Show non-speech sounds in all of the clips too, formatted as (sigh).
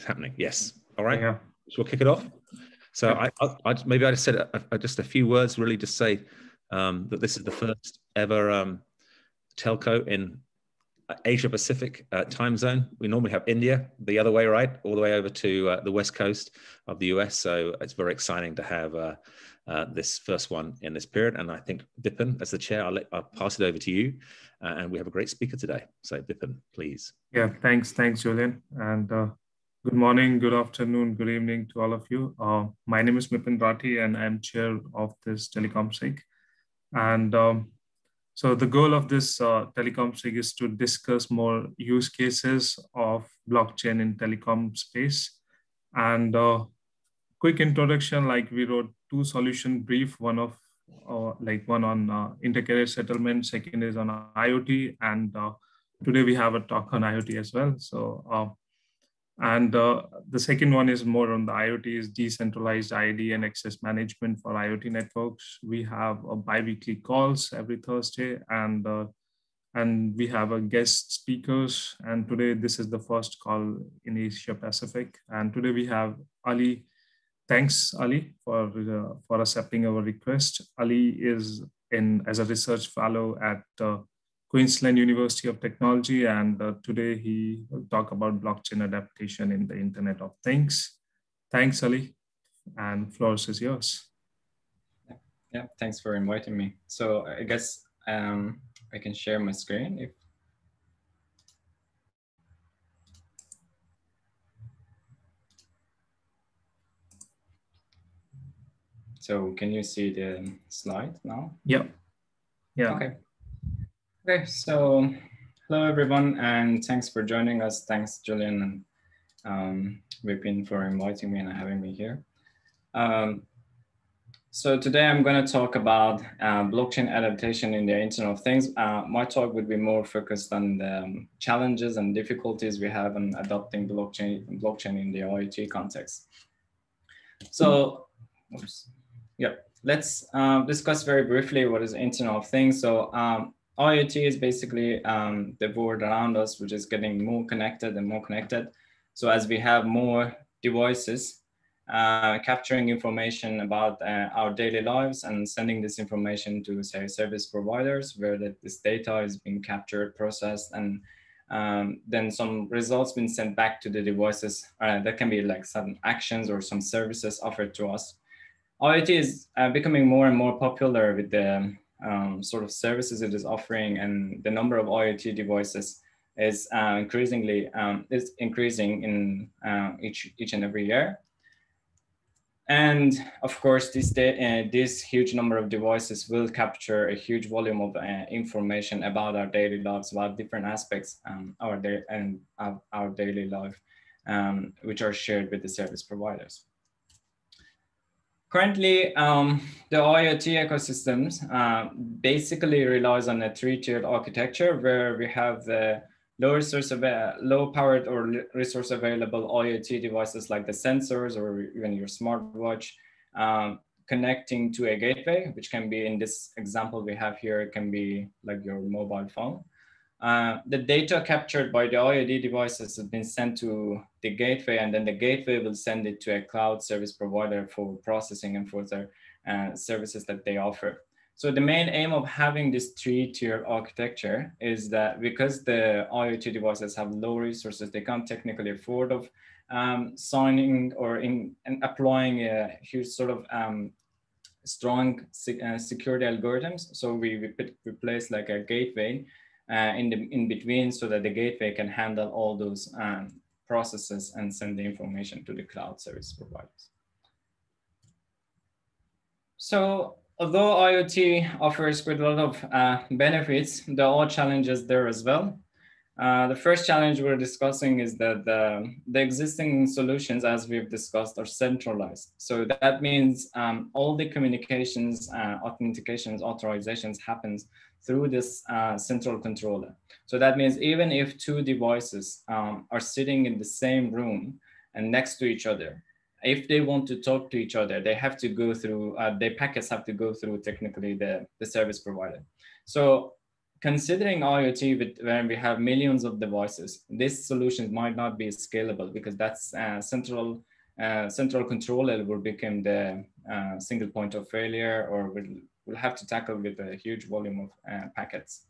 It's happening. Yes. All right. Yeah. So we'll kick it off. So I, I, I maybe I just said a, a, just a few words, really, just say um, that this is the first ever um, telco in Asia Pacific uh, time zone. We normally have India the other way, right, all the way over to uh, the west coast of the US. So it's very exciting to have uh, uh, this first one in this period. And I think Bipin, as the chair, I'll, let, I'll pass it over to you. Uh, and we have a great speaker today. So Bipin, please. Yeah, thanks, thanks, Julian, and uh, good morning, good afternoon, good evening to all of you. my name is Bipin Rathi, and I'm chair of this telecom SIG. And um, so the goal of this uh, telecom SIG is to discuss more use cases of blockchain in telecom space. And uh, quick introduction, like we wrote two solution brief, one of uh, like one on uh, intercarrier settlement, second is on IoT. And uh, today we have a talk on IoT as well. So uh, and uh, the second one is more on the IoT is decentralized ID and access management for IoT networks. We have a bi-weekly calls every Thursday and uh, and we have a guest speakers. And today this is the first call in Asia Pacific. And today we have Ali. Thanks Ali for, uh, for accepting our request. Ali is in as a research fellow at uh, Queensland University of Technology, and uh, today he will talk about blockchain adaptation in the Internet of Things. Thanks, Ali, and floor is yours. Yeah, thanks for inviting me. So I guess um, I can share my screen if So can you see the slide now? Yeah. Yeah. Okay. Okay, so hello everyone, and thanks for joining us. Thanks, Julian and um, for inviting me and having me here. Um, so today I'm going to talk about uh, blockchain adaptation in the Internet of Things. Uh, my talk would be more focused on the um, challenges and difficulties we have in adopting blockchain, blockchain in the IoT context. So, oops, yeah, let's uh, discuss very briefly what is Internet of Things. So um, IoT is basically um, the world around us, which is getting more connected and more connected. So as we have more devices uh, capturing information about uh, our daily lives and sending this information to say service providers where that this data is being captured, processed, and um, then some results being sent back to the devices. Uh, that can be like some actions or some services offered to us. IoT is uh, becoming more and more popular with the um, sort of services it is offering and the number of IoT devices is uh, increasingly um, is increasing in uh, each each and every year. And of course, this uh, this huge number of devices will capture a huge volume of uh, information about our daily lives, about different aspects um, our and of our daily life, um, which are shared with the service providers. Currently, um, the IoT ecosystems uh, basically relies on a three-tiered architecture where we have the low resource low powered or resource available IoT devices like the sensors or even your smartwatch um, connecting to a gateway, which can be in this example we have here, it can be like your mobile phone. Uh, the data captured by the IoT devices has been sent to the gateway and then the gateway will send it to a cloud service provider for processing and for their uh, services that they offer. So the main aim of having this three-tier architecture is that because the IoT devices have low resources, they can't technically afford of um, signing or in and applying a huge sort of um, strong uh, security algorithms. So we, we replace like a gateway uh, in the in between so that the gateway can handle all those um, processes and send the information to the cloud service providers. So although IoT offers quite a lot of uh, benefits, there are challenges there as well. Uh, the first challenge we're discussing is that the, the, existing solutions, as we've discussed, are centralized. So that means um, all the communications, uh, authentications, authorizations happens through this uh, central controller. So that means even if two devices um, are sitting in the same room and next to each other, if they want to talk to each other, they have to go through, uh, their packets have to go through technically the, the service provider. So considering IoT with, when we have millions of devices, this solution might not be scalable because that's uh, central uh, central control will become the uh, single point of failure or will will have to tackle with a huge volume of uh, packets.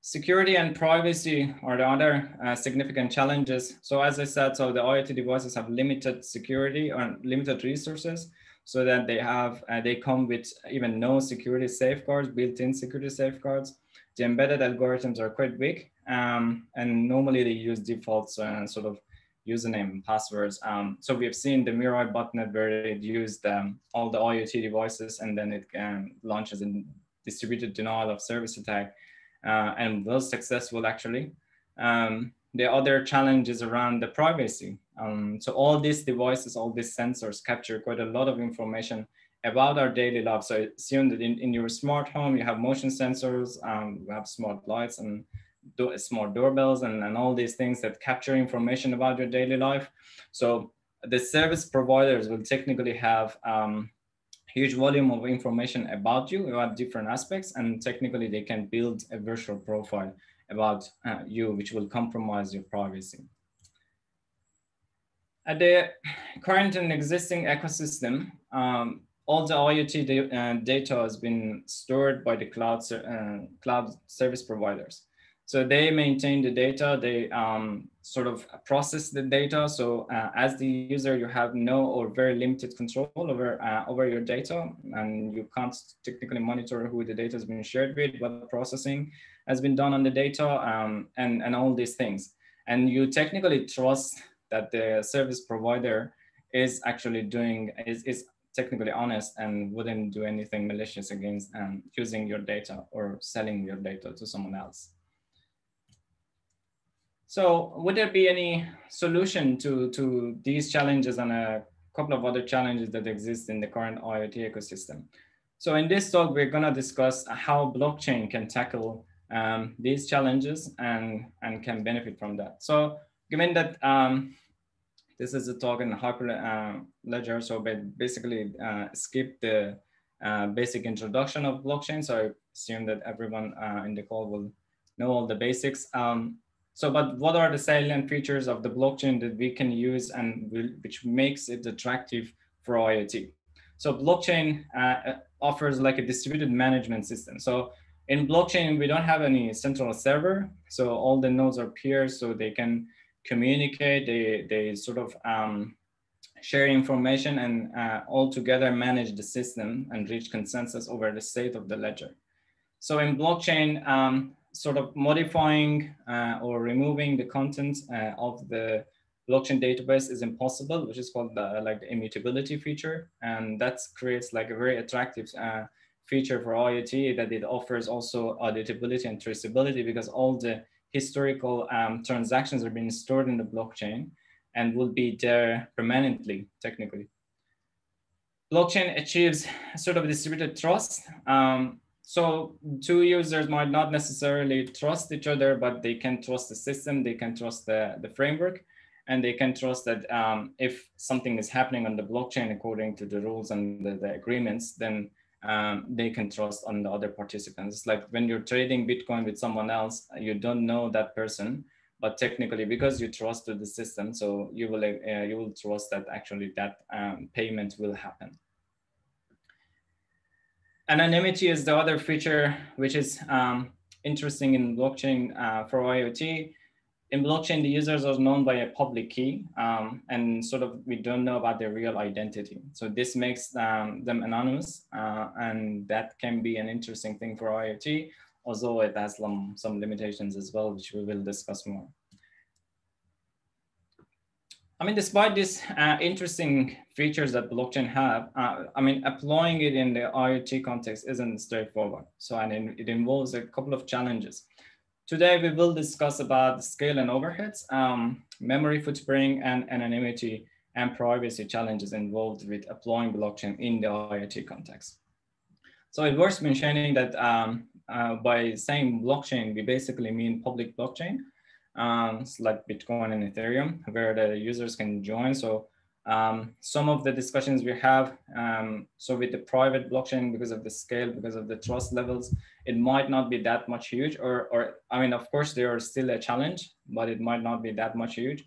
Security and privacy are the other uh, significant challenges. So as I said, so the IoT devices have limited security or limited resources so that they have, uh, they come with even no security safeguards, built-in security safeguards. The embedded algorithms are quite big um, and normally they use defaults and sort of username and passwords. Um, so we've seen the Mirai botnet where it used um, all the IoT devices and then it um, launches a distributed denial of service attack uh, and was successful actually. Um, the other challenge is around the privacy. Um, so all these devices, all these sensors capture quite a lot of information about our daily life. So assume that in, in your smart home, you have motion sensors, um, you have smart lights and do, smart doorbells and, and all these things that capture information about your daily life. So the service providers will technically have um, huge volume of information about you, about different aspects, and technically they can build a virtual profile about uh, you, which will compromise your privacy. At the current and existing ecosystem, um, all the IoT da uh, data has been stored by the cloud, uh, cloud service providers. So they maintain the data, they um, sort of process the data. So uh, as the user, you have no or very limited control over, uh, over your data and you can't technically monitor who the data has been shared with, what processing has been done on the data um, and, and all these things. And you technically trust that the service provider is actually doing, is, is technically honest and wouldn't do anything malicious against um, using your data or selling your data to someone else. So would there be any solution to, to these challenges and a couple of other challenges that exist in the current IoT ecosystem? So in this talk, we're gonna discuss how blockchain can tackle um, these challenges and, and can benefit from that. So given that um, this is a talk in Hyper uh, Ledger, so basically uh, skip the uh, basic introduction of blockchain. So I assume that everyone uh, in the call will know all the basics. Um, so, but what are the salient features of the blockchain that we can use and will, which makes it attractive for IoT? So blockchain uh, offers like a distributed management system. So in blockchain, we don't have any central server. So all the nodes are peers, so they can communicate, they, they sort of um, share information and uh, all together manage the system and reach consensus over the state of the ledger. So in blockchain, um, sort of modifying uh, or removing the content uh, of the blockchain database is impossible, which is called the, like the immutability feature. And that creates like a very attractive uh, feature for IoT that it offers also auditability and traceability because all the historical um, transactions are being stored in the blockchain and will be there permanently, technically. Blockchain achieves sort of distributed trust. Um, so two users might not necessarily trust each other, but they can trust the system, they can trust the, the framework, and they can trust that um, if something is happening on the blockchain according to the rules and the, the agreements, then um, they can trust on the other participants. Like when you're trading Bitcoin with someone else, you don't know that person, but technically because you trust the system, so you will uh, you will trust that actually that um, payment will happen. Anonymity is the other feature which is um, interesting in blockchain uh, for IoT. In blockchain, the users are known by a public key um, and sort of we don't know about their real identity. So this makes um, them anonymous uh, and that can be an interesting thing for IoT, although it has some, some limitations as well, which we will discuss more. I mean, despite these uh, interesting features that blockchain have, uh, I mean, applying it in the IoT context isn't straightforward. So, and it, it, involves a couple of challenges. Today, we will discuss about scale and overheads, um, memory footprint, and anonymity and privacy challenges involved with applying blockchain in the IoT context. So it worth mentioning that um, uh, by saying blockchain, we basically mean public blockchain um, like Bitcoin and Ethereum, where the users can join. So Um, some of the discussions we have, um, so with the private blockchain, because of the scale, because of the trust levels, it might not be that much huge or, or I mean, of course, they are still a challenge, but it might not be that much huge.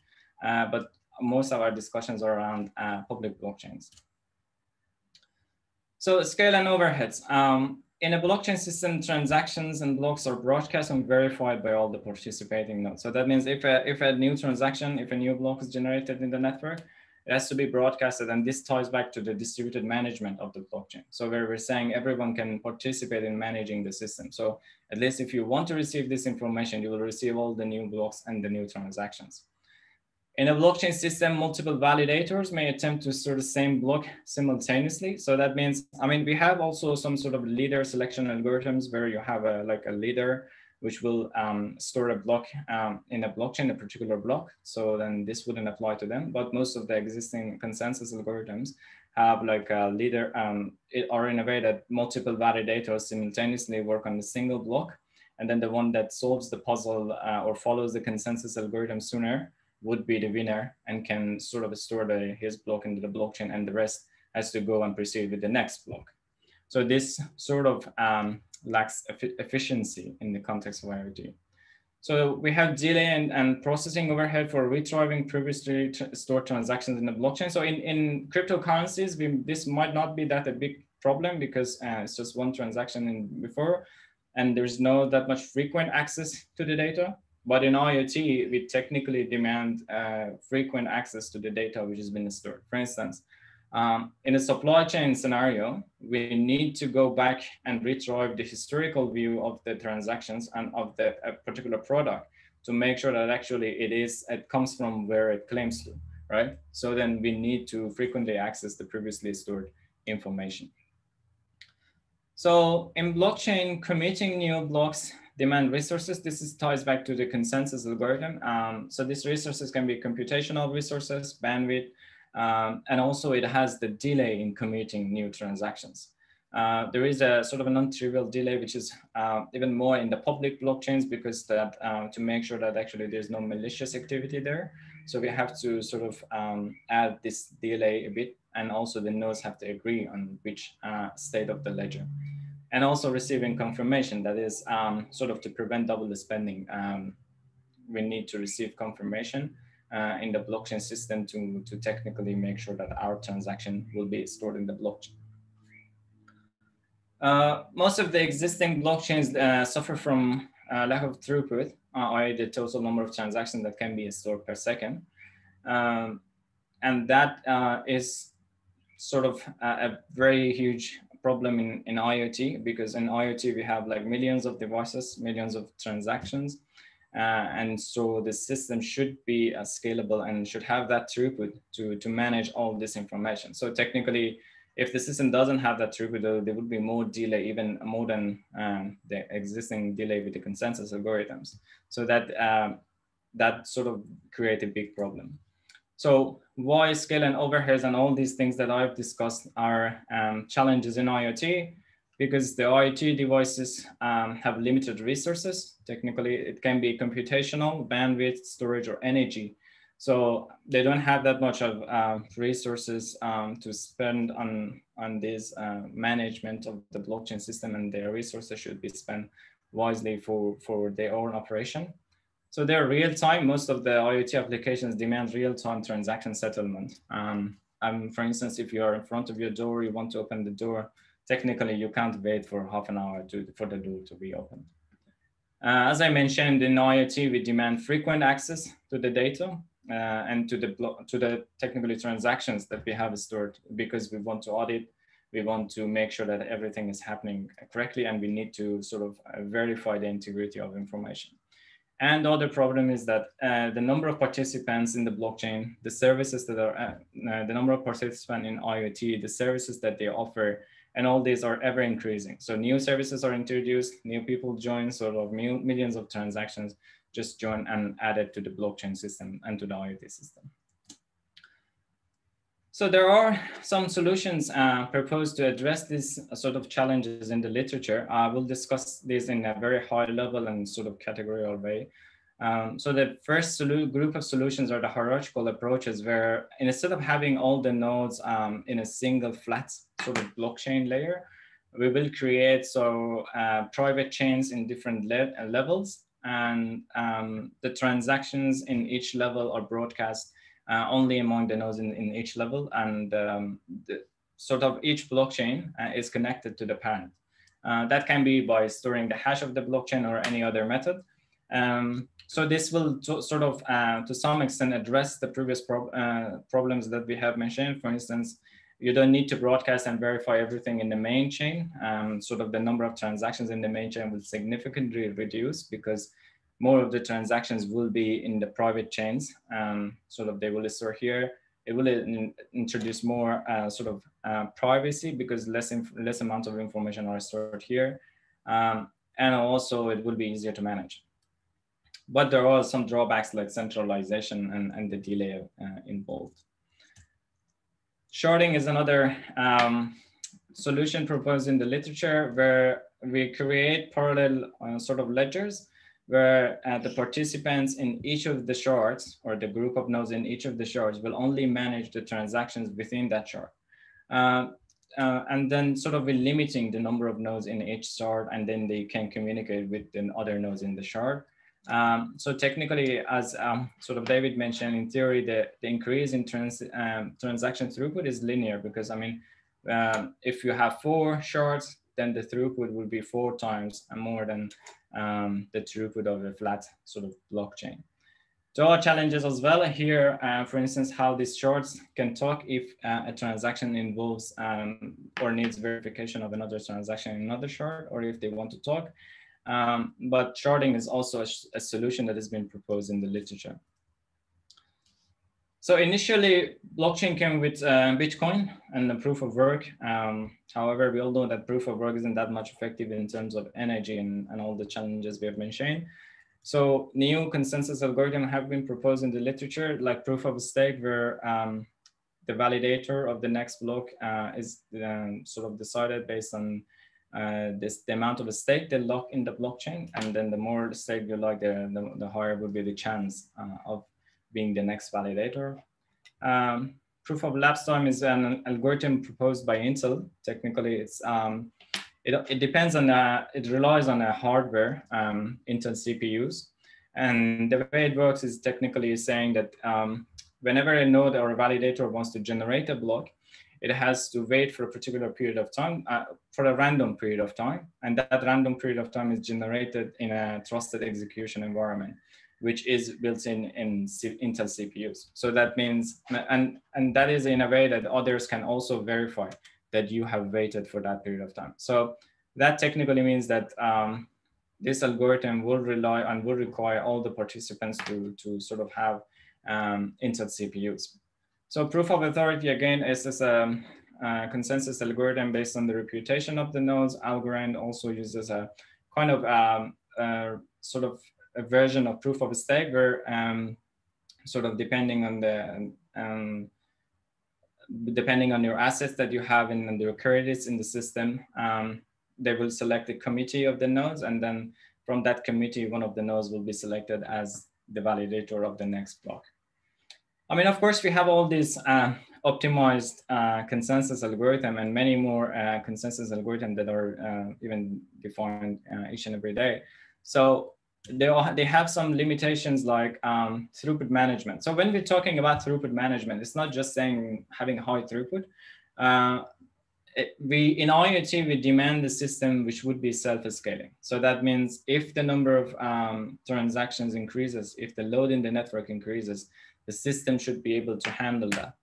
Uh, but most of our discussions are around uh, public blockchains. So scale and overheads. Um, in a blockchain system, transactions and blocks are broadcast and verified by all the participating nodes. So that means if a, if a new transaction, if a new block is generated in the network, it has to be broadcasted. And this ties back to the distributed management of the blockchain. So where we're saying everyone can participate in managing the system. So at least if you want to receive this information, you will receive all the new blocks and the new transactions. In a blockchain system, multiple validators may attempt to store the same block simultaneously. So that means, I mean, we have also some sort of leader selection algorithms where you have a like a leader which will um, store a block um, in a blockchain, a particular block. So then this wouldn't apply to them. But most of the existing consensus algorithms have like a leader um, or in a way that multiple validators simultaneously work on a single block. And then the one that solves the puzzle uh, or follows the consensus algorithm sooner would be the winner and can sort of store the, his block into the blockchain and the rest has to go and proceed with the next block. So this sort of um, lacks efficiency in the context of IoT. So we have delay and, and processing overhead for retrieving previously stored transactions in the blockchain. So in, in cryptocurrencies, we, this might not be that a big problem because uh, it's just one transaction in before, and there's no that much frequent access to the data. But in IoT, we technically demand uh, frequent access to the data which has been stored. For instance, um, in a supply chain scenario, we need to go back and retrieve the historical view of the transactions and of the particular product to make sure that actually it is it comes from where it claims to, right? So then we need to frequently access the previously stored information. So in blockchain, committing new blocks demand resources. This is, ties back to the consensus algorithm. Um, so these resources can be computational resources, bandwidth, um, and also it has the delay in committing new transactions. Uh, there is a sort of a non-trivial delay, which is uh, even more in the public blockchains because that uh, to make sure that actually there's no malicious activity there. So we have to sort of um, add this delay a bit, and also the nodes have to agree on which uh, state of the ledger and also receiving confirmation. That is um, sort of to prevent double spending. Um, we need to receive confirmation uh, in the blockchain system to, to technically make sure that our transaction will be stored in the blockchain. Uh, most of the existing blockchains uh, suffer from uh, lack of throughput, uh, i.e. the total number of transactions that can be stored per second. Um, and that uh, is sort of a, a very huge problem in, in IoT because in IoT we have like millions of devices, millions of transactions. Uh, and so the system should be uh, scalable and should have that throughput to, to manage all this information. So technically, if the system doesn't have that throughput, there would be more delay, even more than um, the existing delay with the consensus algorithms. So that um, that sort of create a big problem. So why scale and overheads and all these things that I've discussed are um, challenges in IoT because the IoT devices um, have limited resources. Technically, it can be computational, bandwidth, storage, or energy. So they don't have that much of uh, resources um, to spend on, on this uh, management of the blockchain system and their resources should be spent wisely for, for their own operation. So they're real time. Most of the IoT applications demand real time transaction settlement. Um, um, for instance, if you are in front of your door, you want to open the door, technically you can't wait for half an hour to, for the door to be opened. Uh, as I mentioned, in IoT, we demand frequent access to the data uh, and to the to the technically transactions that we have stored because we want to audit, we want to make sure that everything is happening correctly, and we need to sort of uh, verify the integrity of information. And the other problem is that uh, the number of participants in the blockchain, the services that are, uh, uh, the number of participants in IoT, the services that they offer, and all these are ever increasing. So new services are introduced, new people join, sort of millions of transactions just join and added to the blockchain system and to the IoT system. So there are some solutions uh, proposed to address these sort of challenges in the literature. I will discuss this in a very high level and sort of categorical way. Um, so the first group of solutions are the hierarchical approaches where instead of having all the nodes um, in a single flat sort of blockchain layer, we will create so uh, private chains in different le levels and um, the transactions in each level are broadcast uh, only among the nodes in, in each level and um, the, sort of each blockchain uh, is connected to the parent. Uh, that can be by storing the hash of the blockchain or any other method. Um, so this will sort of, uh, to some extent, address the previous prob uh, problems that we have mentioned. For instance, you don't need to broadcast and verify everything in the main chain. Um, sort of the number of transactions in the main chain will significantly reduce because more of the transactions will be in the private chains. Um, sort of they will store here. It will in, introduce more uh, sort of uh, privacy because less less amount of information are stored here. Um, and also it will be easier to manage. But there are some drawbacks like centralization and, and the delay uh, involved. Sharding is another um, solution proposed in the literature where we create parallel uh, sort of ledgers where uh, the participants in each of the shards or the group of nodes in each of the shards will only manage the transactions within that shard. Uh, uh, and then sort of limiting the number of nodes in each shard and then they can communicate with the other nodes in the shard. Um, so technically, as um, sort of David mentioned, in theory, the, the increase in trans, um, transaction throughput is linear because I mean, um, if you have four shards, then the throughput will be four times more than um, the throughput of a flat sort of blockchain. There are challenges as well here, uh, for instance, how these shards can talk if uh, a transaction involves um, or needs verification of another transaction in another shard, or if they want to talk. Um, but sharding is also a, a, solution that has been proposed in the literature. So initially, blockchain came with uh, Bitcoin and the proof of work. Um, however, we all know that proof of work isn't that much effective in terms of energy and, and all the challenges we have mentioned. So new consensus algorithms have been proposed in the literature, like proof of stake, where um, the validator of the next block uh, is um, sort of decided based on uh, this the amount of stake they lock in the blockchain, and then the more stake you lock, the, the, the higher will be the chance uh, of being the next validator. Um, proof of elapsed time is an algorithm proposed by Intel. Technically, it's um, it, it depends on uh, it relies on a hardware um, Intel CPUs, and the way it works is technically saying that um, whenever a node or a validator wants to generate a block, it has to wait for a particular period of time, uh, for a random period of time. And that random period of time is generated in a trusted execution environment, which is built in in C Intel CPUs. So that means, and, and that is in a way that others can also verify that you have waited for that period of time. So that technically means that um, this algorithm will rely and will require all the participants to, to sort of have um, Intel CPUs. So proof of authority again is this um, uh, consensus algorithm based on the reputation of the nodes. Algorand also uses a kind of um, uh, sort of a version of proof of stake where um, sort of depending on the um, depending on your assets that you have in your credits in the system, um, they will select a committee of the nodes and then from that committee, one of the nodes will be selected as the validator of the next block. I mean, of course, we have all these uh, optimized uh, consensus algorithm and many more uh, consensus algorithm that are uh, even defined uh, each and every day. So they, all, they have some limitations like um, throughput management. So when we're talking about throughput management, it's not just saying having high throughput. Uh, it, we in IoT we demand the system which would be self-scaling. So that means if the number of um, transactions increases, if the load in the network increases, the system should be able to handle that.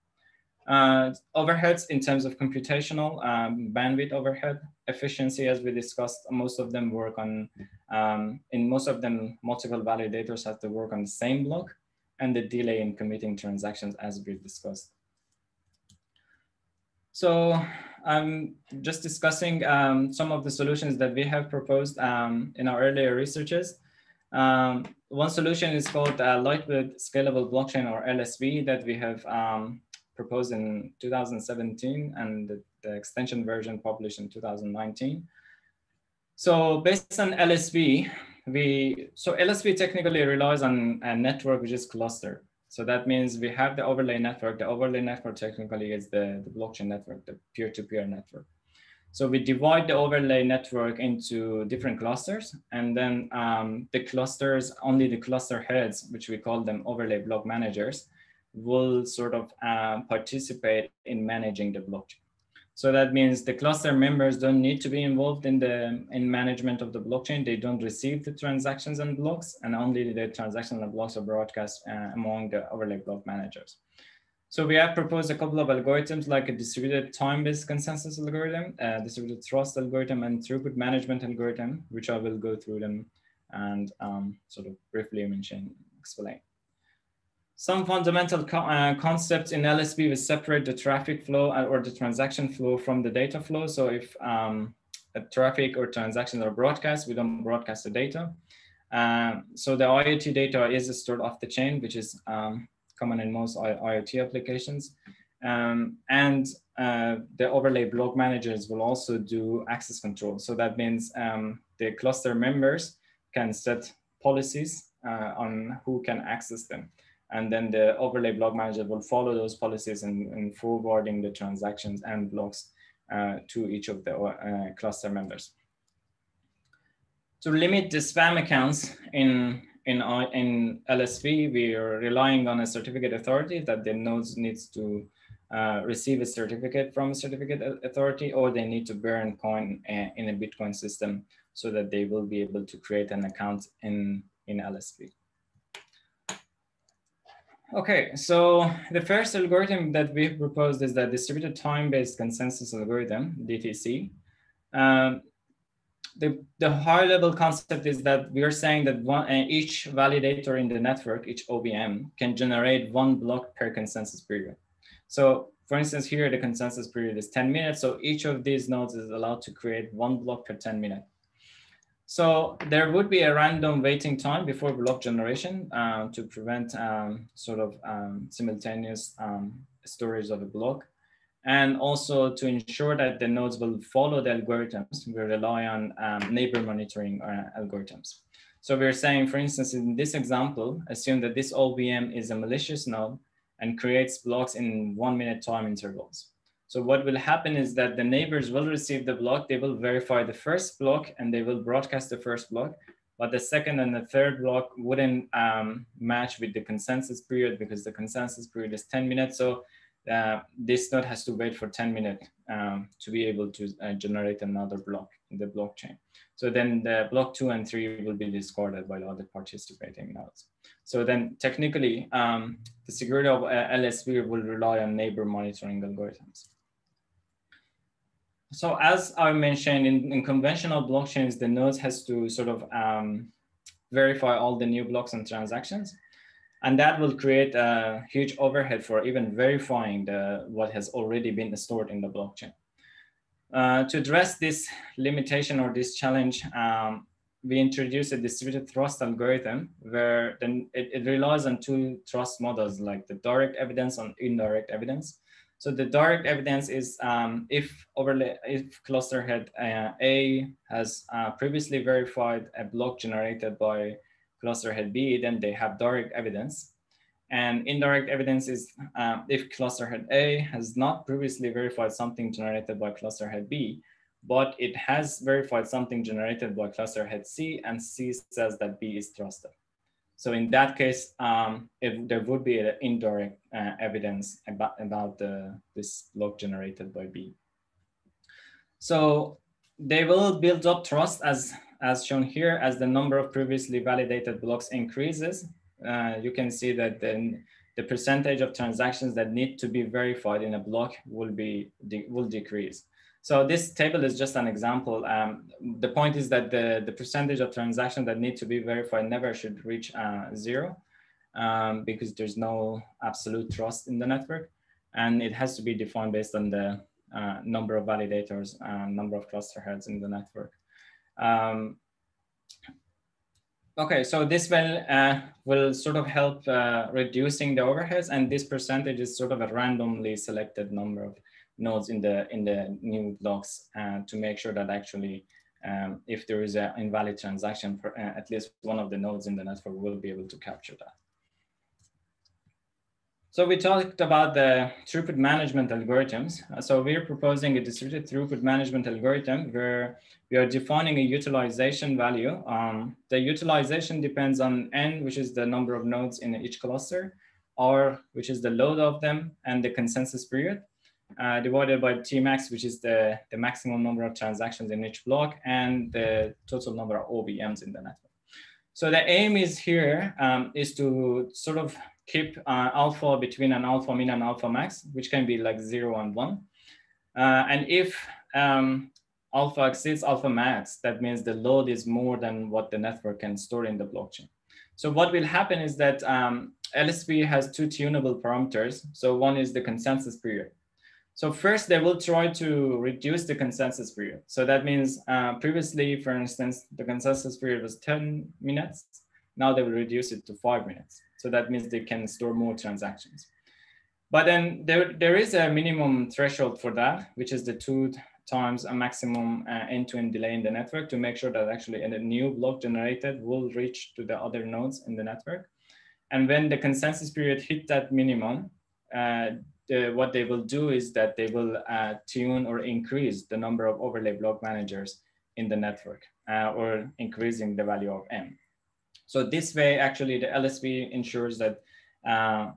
Uh, overheads in terms of computational um, bandwidth overhead efficiency, as we discussed, most of them work on, um, in most of them, multiple validators have to work on the same block and the delay in committing transactions as we discussed. So I'm just discussing um, some of the solutions that we have proposed um, in our earlier researches. Um, one solution is called uh, Lightweight Scalable Blockchain or LSB that we have um, proposed in 2017 and the, the, extension version published in 2019. So based on LSB, we, so LSB technically relies on a network which is cluster. So that means we have the overlay network. The overlay network technically is the, the blockchain network, the peer-to-peer -peer network. So we divide the overlay network into different clusters and then um, the clusters, only the cluster heads, which we call them overlay block managers, will sort of uh, participate in managing the blockchain. So that means the cluster members don't need to be involved in the in management of the blockchain. They don't receive the transactions and blocks, and only the transactions and blocks are broadcast uh, among the overlay block managers. So we have proposed a couple of algorithms like a distributed time-based consensus algorithm, distributed trust algorithm, and throughput management algorithm, which I will go through them and um, sort of briefly mention, explain. Some fundamental co uh, concepts in LSB will separate the traffic flow uh, or the transaction flow from the data flow. So if um, traffic or transactions are broadcast, we don't broadcast the data. Um, so the IoT data is stored off the chain, which is um, common in most IoT applications. Um, and uh, the overlay block managers will also do access control. So that means um, the cluster members can set policies uh, on who can access them. And then the overlay block manager will follow those policies and, forwarding the transactions and blocks uh, to each of the uh, cluster members. To limit the spam accounts in, in, in LSB, we are relying on a certificate authority that the nodes needs to uh, receive a certificate from a certificate authority, or they need to burn coin uh, in a Bitcoin system so that they will be able to create an account in, in LSB. Okay, so the first algorithm that we proposed is the distributed time-based consensus algorithm, DTC. Um, the, the high level concept is that we are saying that one, uh, each validator in the network, each OVM, can generate one block per consensus period. So for instance, here the consensus period is 10 minutes. So each of these nodes is allowed to create one block per 10 minutes. So there would be a random waiting time before block generation uh, to prevent um, sort of um, simultaneous um, storage of a block. And also to ensure that the nodes will follow the algorithms, we rely on um, neighbor monitoring uh, algorithms. So we're saying, for instance, in this example, assume that this OVM is a malicious node and creates blocks in one minute time intervals. So what will happen is that the neighbors will receive the block, they will verify the first block and they will broadcast the first block, but the second and the third block wouldn't um, match with the consensus period because the consensus period is 10 minutes. So uh, this node has to wait for 10 minutes um, to be able to uh, generate another block in the blockchain. So then the block two and three will be discarded by the other participating nodes. So then technically, um, the security of uh, LSB will rely on neighbor monitoring algorithms. So as I mentioned, in, in, conventional blockchains, the nodes has to sort of um, verify all the new blocks and transactions. And that will create a huge overhead for even verifying the, what has already been stored in the blockchain. Uh, to address this limitation or this challenge, um, we introduced a distributed trust algorithm where then it, it relies on two trust models like the direct evidence and indirect evidence. So the direct evidence is um, if overlay, if cluster head uh, A has uh, previously verified a block generated by cluster head B, then they have direct evidence. And indirect evidence is uh, if cluster head A has not previously verified something generated by cluster head B, but it has verified something generated by cluster head C and C says that B is trusted. So in that case, um, there would be an indirect uh, evidence about, about the, this block generated by B. So they will build up trust as, as shown here as the number of previously validated blocks increases. Uh, you can see that then the percentage of transactions that need to be verified in a block will be will decrease. So this table is just an example. Um, the point is that the, the percentage of transactions that need to be verified never should reach uh, zero um, because there's no absolute trust in the network. And it has to be defined based on the uh, number of validators and number of cluster heads in the network. Um, okay, so this will, uh, will sort of help uh, reducing the overheads and this percentage is sort of a randomly selected number of nodes in the in the new blocks uh, to make sure that actually um, if there is an invalid transaction for uh, at least one of the nodes in the network will be able to capture that. So we talked about the throughput management algorithms. Uh, so we're proposing a distributed throughput management algorithm where we are defining a utilization value. Um, the utilization depends on n, which is the number of nodes in each cluster, r, which is the load of them, and the consensus period, uh, divided by Tmax, which is the, the maximum number of transactions in each block, and the total number of OVMs in the network. So the aim is here um, is to sort of keep uh, alpha between an alpha min and alpha max, which can be like zero and one. Uh, and if um, alpha exceeds alpha max, that means the load is more than what the network can store in the blockchain. So what will happen is that um, LSB has two tunable parameters. So one is the consensus period. So first they will try to reduce the consensus period. So that means uh, previously, for instance, the consensus period was 10 minutes. Now they will reduce it to five minutes. So that means they can store more transactions. But then there, there is a minimum threshold for that, which is the two times a maximum uh, end-to-end delay in the network to make sure that actually a new block generated will reach to the other nodes in the network. And when the consensus period hit that minimum, uh, the, what they will do is that they will uh, tune or increase the number of overlay block managers in the network uh, or increasing the value of M. So this way, actually, the LSB ensures that uh,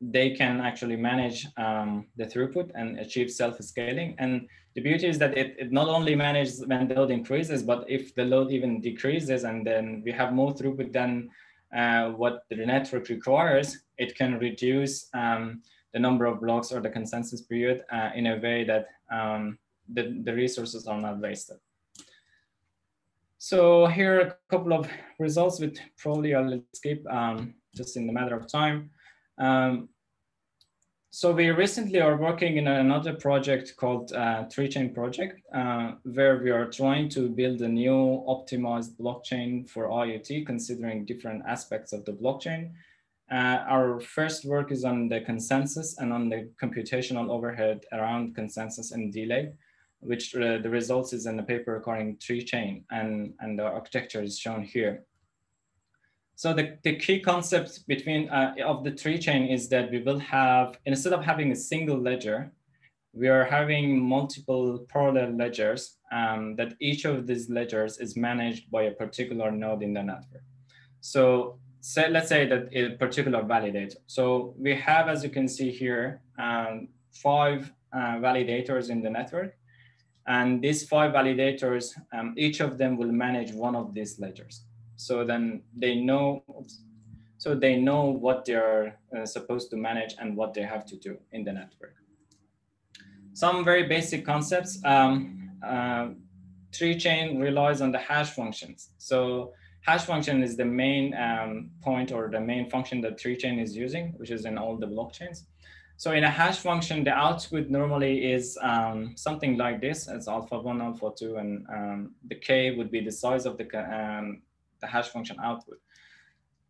they can actually manage um, the throughput and achieve self-scaling. And the beauty is that it, it not only manages when the load increases, but if the load even decreases and then we have more throughput than uh, what the network requires, it can reduce um, the number of blocks or the consensus period uh, in a way that um, the, the resources are not wasted. So here are a couple of results which probably I'll skip um, just in the matter of time. Um, so we recently are working in another project called uh, Tree Chain Project, uh, where we are trying to build a new optimized blockchain for IoT, considering different aspects of the blockchain. Uh, our first work is on the consensus and on the computational overhead around consensus and delay which uh, the results is in the paper calling tree chain and, and the architecture is shown here. So the, the key concept between uh, of the tree chain is that we will have, instead of having a single ledger, we are having multiple parallel ledgers um, that each of these ledgers is managed by a particular node in the network. So say, let's say that a particular validator. So we have, as you can see here, um, five uh, validators in the network. And these five validators, um, each of them will manage one of these ledgers. So then they know, so they know what they're uh, supposed to manage and what they have to do in the network. Some very basic concepts. Um, uh, tree chain relies on the hash functions. So hash function is the main um, point or the main function that tree chain is using, which is in all the blockchains. So in a hash function, the output normally is um, something like this as alpha one, alpha two, and um, the K would be the size of the, um, the hash function output.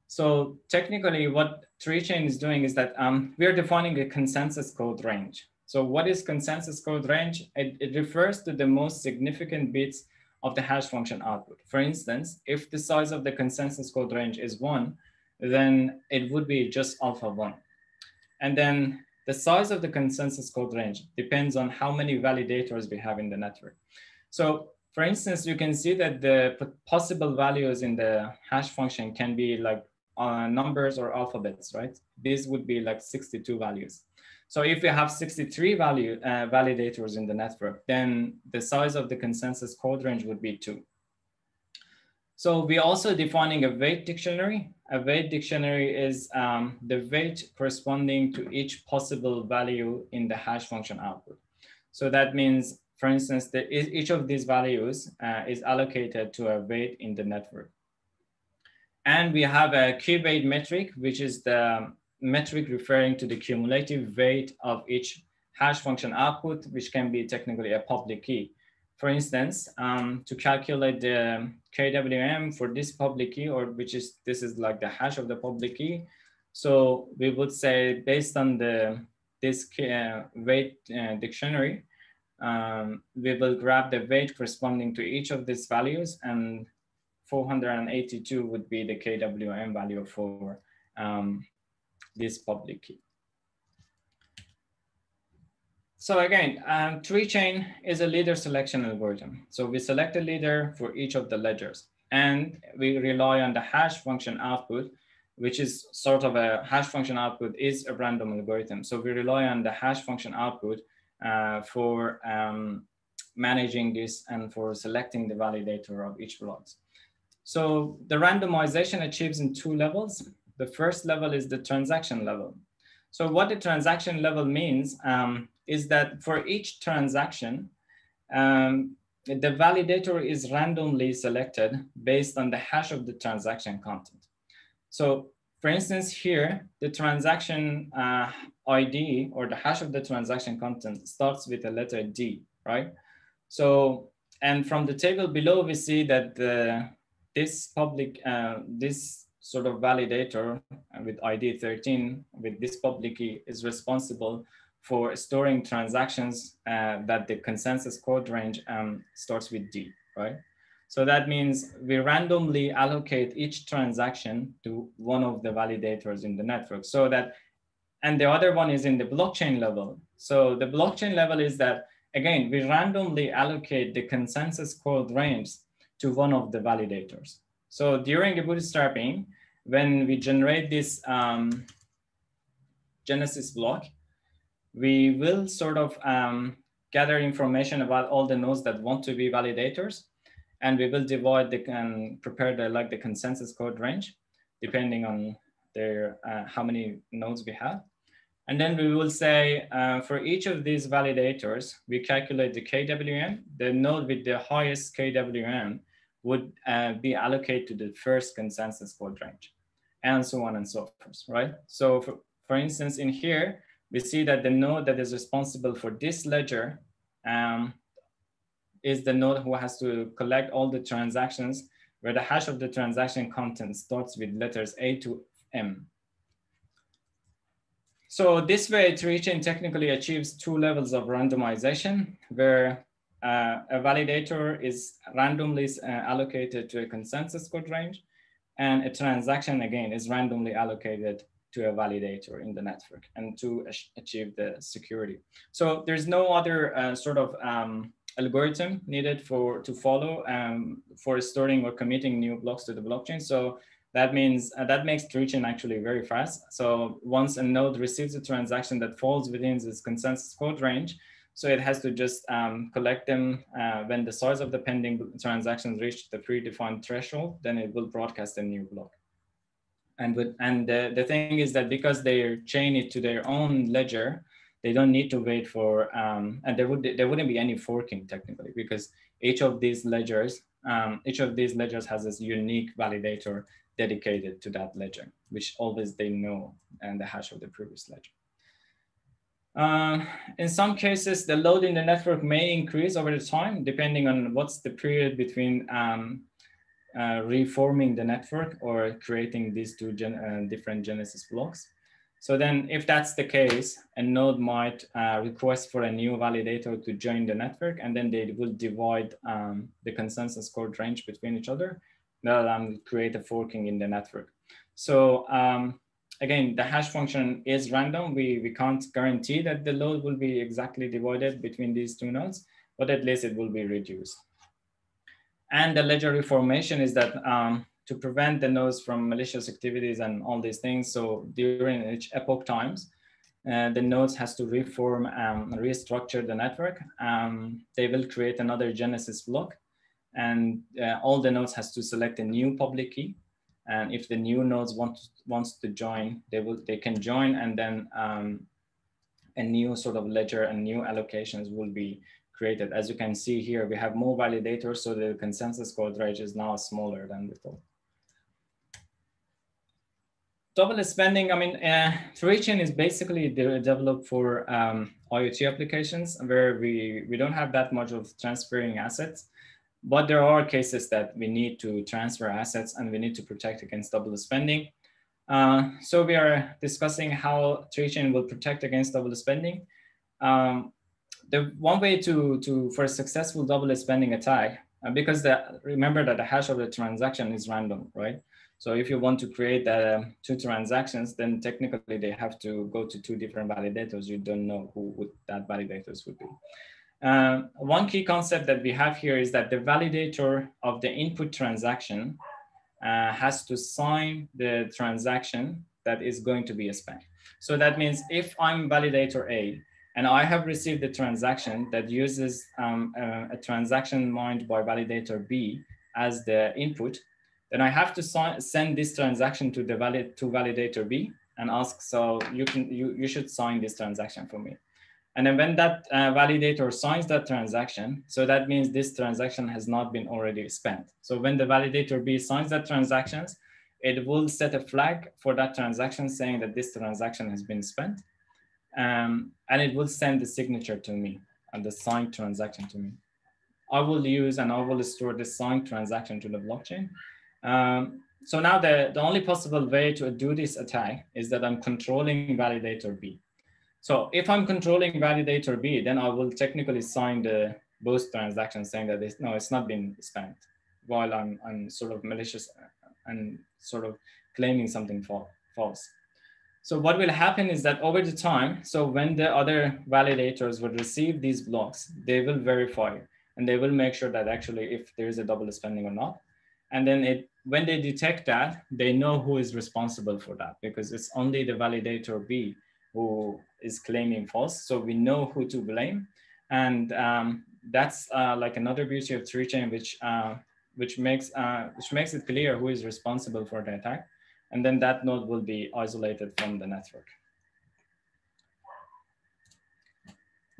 So technically what tree chain is doing is that um, we're defining a consensus code range. So what is consensus code range? It, it refers to the most significant bits of the hash function output. For instance, if the size of the consensus code range is one, then it would be just alpha one. And then the size of the consensus code range depends on how many validators we have in the network. So for instance, you can see that the possible values in the hash function can be like uh, numbers or alphabets, right? These would be like 62 values. So if we have 63 value uh, validators in the network, then the size of the consensus code range would be two. So we're also defining a weight dictionary. A weight dictionary is um, the weight corresponding to each possible value in the hash function output. So that means, for instance, that each of these values uh, is allocated to a weight in the network. And we have a key weight metric, which is the metric referring to the cumulative weight of each hash function output, which can be technically a public key. For instance, um, to calculate the KWM for this public key, or which is, this is like the hash of the public key. So we would say based on the this uh, weight uh, dictionary, um, we will grab the weight corresponding to each of these values and 482 would be the KWM value for um, this public key. So again, um, tree chain is a leader selection algorithm. So we select a leader for each of the ledgers and we rely on the hash function output, which is sort of a hash function output is a random algorithm. So we rely on the hash function output uh, for um, managing this and for selecting the validator of each blocks. So the randomization achieves in two levels. The first level is the transaction level. So what the transaction level means um, is that for each transaction, um, the validator is randomly selected based on the hash of the transaction content. So for instance, here, the transaction uh, ID or the hash of the transaction content starts with the letter D, right? So, and from the table below, we see that the, this public, uh, this sort of validator with ID 13 with this public key is responsible for storing transactions uh, that the consensus code range um, starts with D, right? So that means we randomly allocate each transaction to one of the validators in the network so that, and the other one is in the blockchain level. So the blockchain level is that, again, we randomly allocate the consensus code range to one of the validators. So during the bootstrapping, when we generate this um, Genesis block, we will sort of um, gather information about all the nodes that want to be validators and we will divide the and prepare the like the consensus code range depending on their uh, how many nodes we have. And then we will say uh, for each of these validators, we calculate the KWM. The node with the highest KWM would uh, be allocated to the first consensus code range and so on and so forth, right? So for, for instance, in here, we see that the node that is responsible for this ledger um, is the node who has to collect all the transactions where the hash of the transaction content starts with letters A to M. So this way, Treechain technically achieves two levels of randomization, where uh, a validator is randomly uh, allocated to a consensus code range, and a transaction, again, is randomly allocated to a validator in the network and to achieve the security. So there's no other uh, sort of um, algorithm needed for to follow um, for storing or committing new blocks to the blockchain. So that means uh, that makes Treechain actually very fast. So once a node receives a transaction that falls within this consensus code range, so it has to just um, collect them uh, when the size of the pending transactions reach the predefined threshold, then it will broadcast a new block. And, with, and the, the thing is that because they chain it to their own ledger, they don't need to wait for, um, and there, would, there wouldn't be any forking technically because each of these ledgers, um, each of these ledgers has this unique validator dedicated to that ledger, which always they know and the hash of the previous ledger. Uh, in some cases, the load in the network may increase over the time, depending on what's the period between um, uh, reforming the network or creating these two gen uh, different Genesis blocks. So then if that's the case, a node might uh, request for a new validator to join the network, and then they will divide um, the consensus code range between each other. That'll um, create a forking in the network. So um, again, the hash function is random. We, we can't guarantee that the load will be exactly divided between these two nodes, but at least it will be reduced. And the ledger reformation is that um, to prevent the nodes from malicious activities and all these things. So during each epoch times, uh, the nodes has to reform and um, restructure the network. Um, they will create another Genesis block and uh, all the nodes has to select a new public key. And if the new nodes want wants to join, they will they can join and then um, a new sort of ledger and new allocations will be created. As you can see here, we have more validators, so the consensus code range is now smaller than before double spending, I mean, uh, Treechain is basically developed for um, IoT applications where we, we don't have that much of transferring assets, but there are cases that we need to transfer assets and we need to protect against double spending. Uh, so we are discussing how Treechain will protect against double spending. Um, the one way to, to for a successful double spending attack, uh, because the, remember that the hash of the transaction is random, right? So if you want to create uh, two transactions, then technically they have to go to two different validators. You don't know who would that validators would be. Uh, one key concept that we have here is that the validator of the input transaction uh, has to sign the transaction that is going to be a spent. So that means if I'm validator A and I have received a transaction that uses um, a, a transaction mined by validator B as the input, then I have to send this transaction to the valid to validator B and ask, so you can you, you should sign this transaction for me. And then when that uh, validator signs that transaction, so that means this transaction has not been already spent. So when the validator B signs that transactions, it will set a flag for that transaction saying that this transaction has been spent. Um, and it will send the signature to me and the signed transaction to me. I will use and I will store the signed transaction to the blockchain. Um, so now the, the only possible way to do this attack is that I'm controlling validator B. So if I'm controlling validator B, then I will technically sign the both transactions saying that it's, no, it's not been spent while I'm, I'm sort of malicious uh, and sort of claiming something false. So what will happen is that over the time, so when the other validators will receive these blocks, they will verify and they will make sure that actually if there is a double spending or not. And then it when they detect that, they know who is responsible for that because it's only the validator B who is claiming false. So we know who to blame. And um, that's uh, like another beauty of tree chain, which, uh, which, makes, uh, which makes it clear who is responsible for the attack. And then that node will be isolated from the network.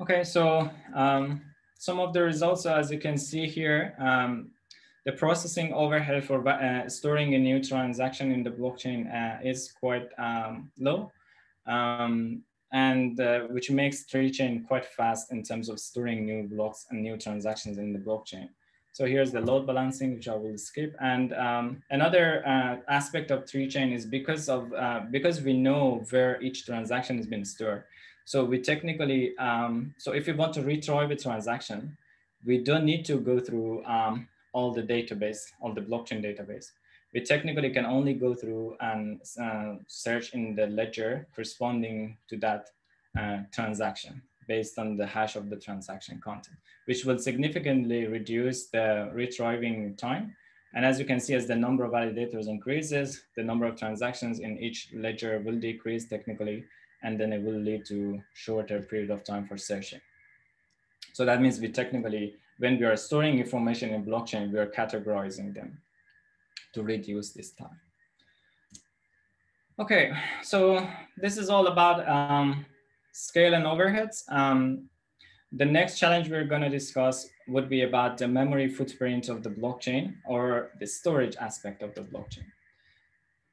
Okay, so um, some of the results, as you can see here, um, the processing overhead for uh, storing a new transaction in the blockchain uh, is quite um, low, um, and uh, which makes tree chain quite fast in terms of storing new blocks and new transactions in the blockchain. So here's the load balancing, which I will skip. And um, another uh, aspect of tree chain is because of uh, because we know where each transaction has been stored. So we technically, um, so if we want to retrieve a transaction, we don't need to go through um, all the database, all the blockchain database. We technically can only go through and uh, search in the ledger corresponding to that uh, transaction based on the hash of the transaction content, which will significantly reduce the retrieving time. And as you can see, as the number of validators increases, the number of transactions in each ledger will decrease technically, and then it will lead to shorter period of time for searching. So that means we technically when we are storing information in blockchain, we are categorizing them to reduce this time. Okay, so this is all about um, scale and overheads. Um, the next challenge we're going to discuss would be about the memory footprint of the blockchain or the storage aspect of the blockchain.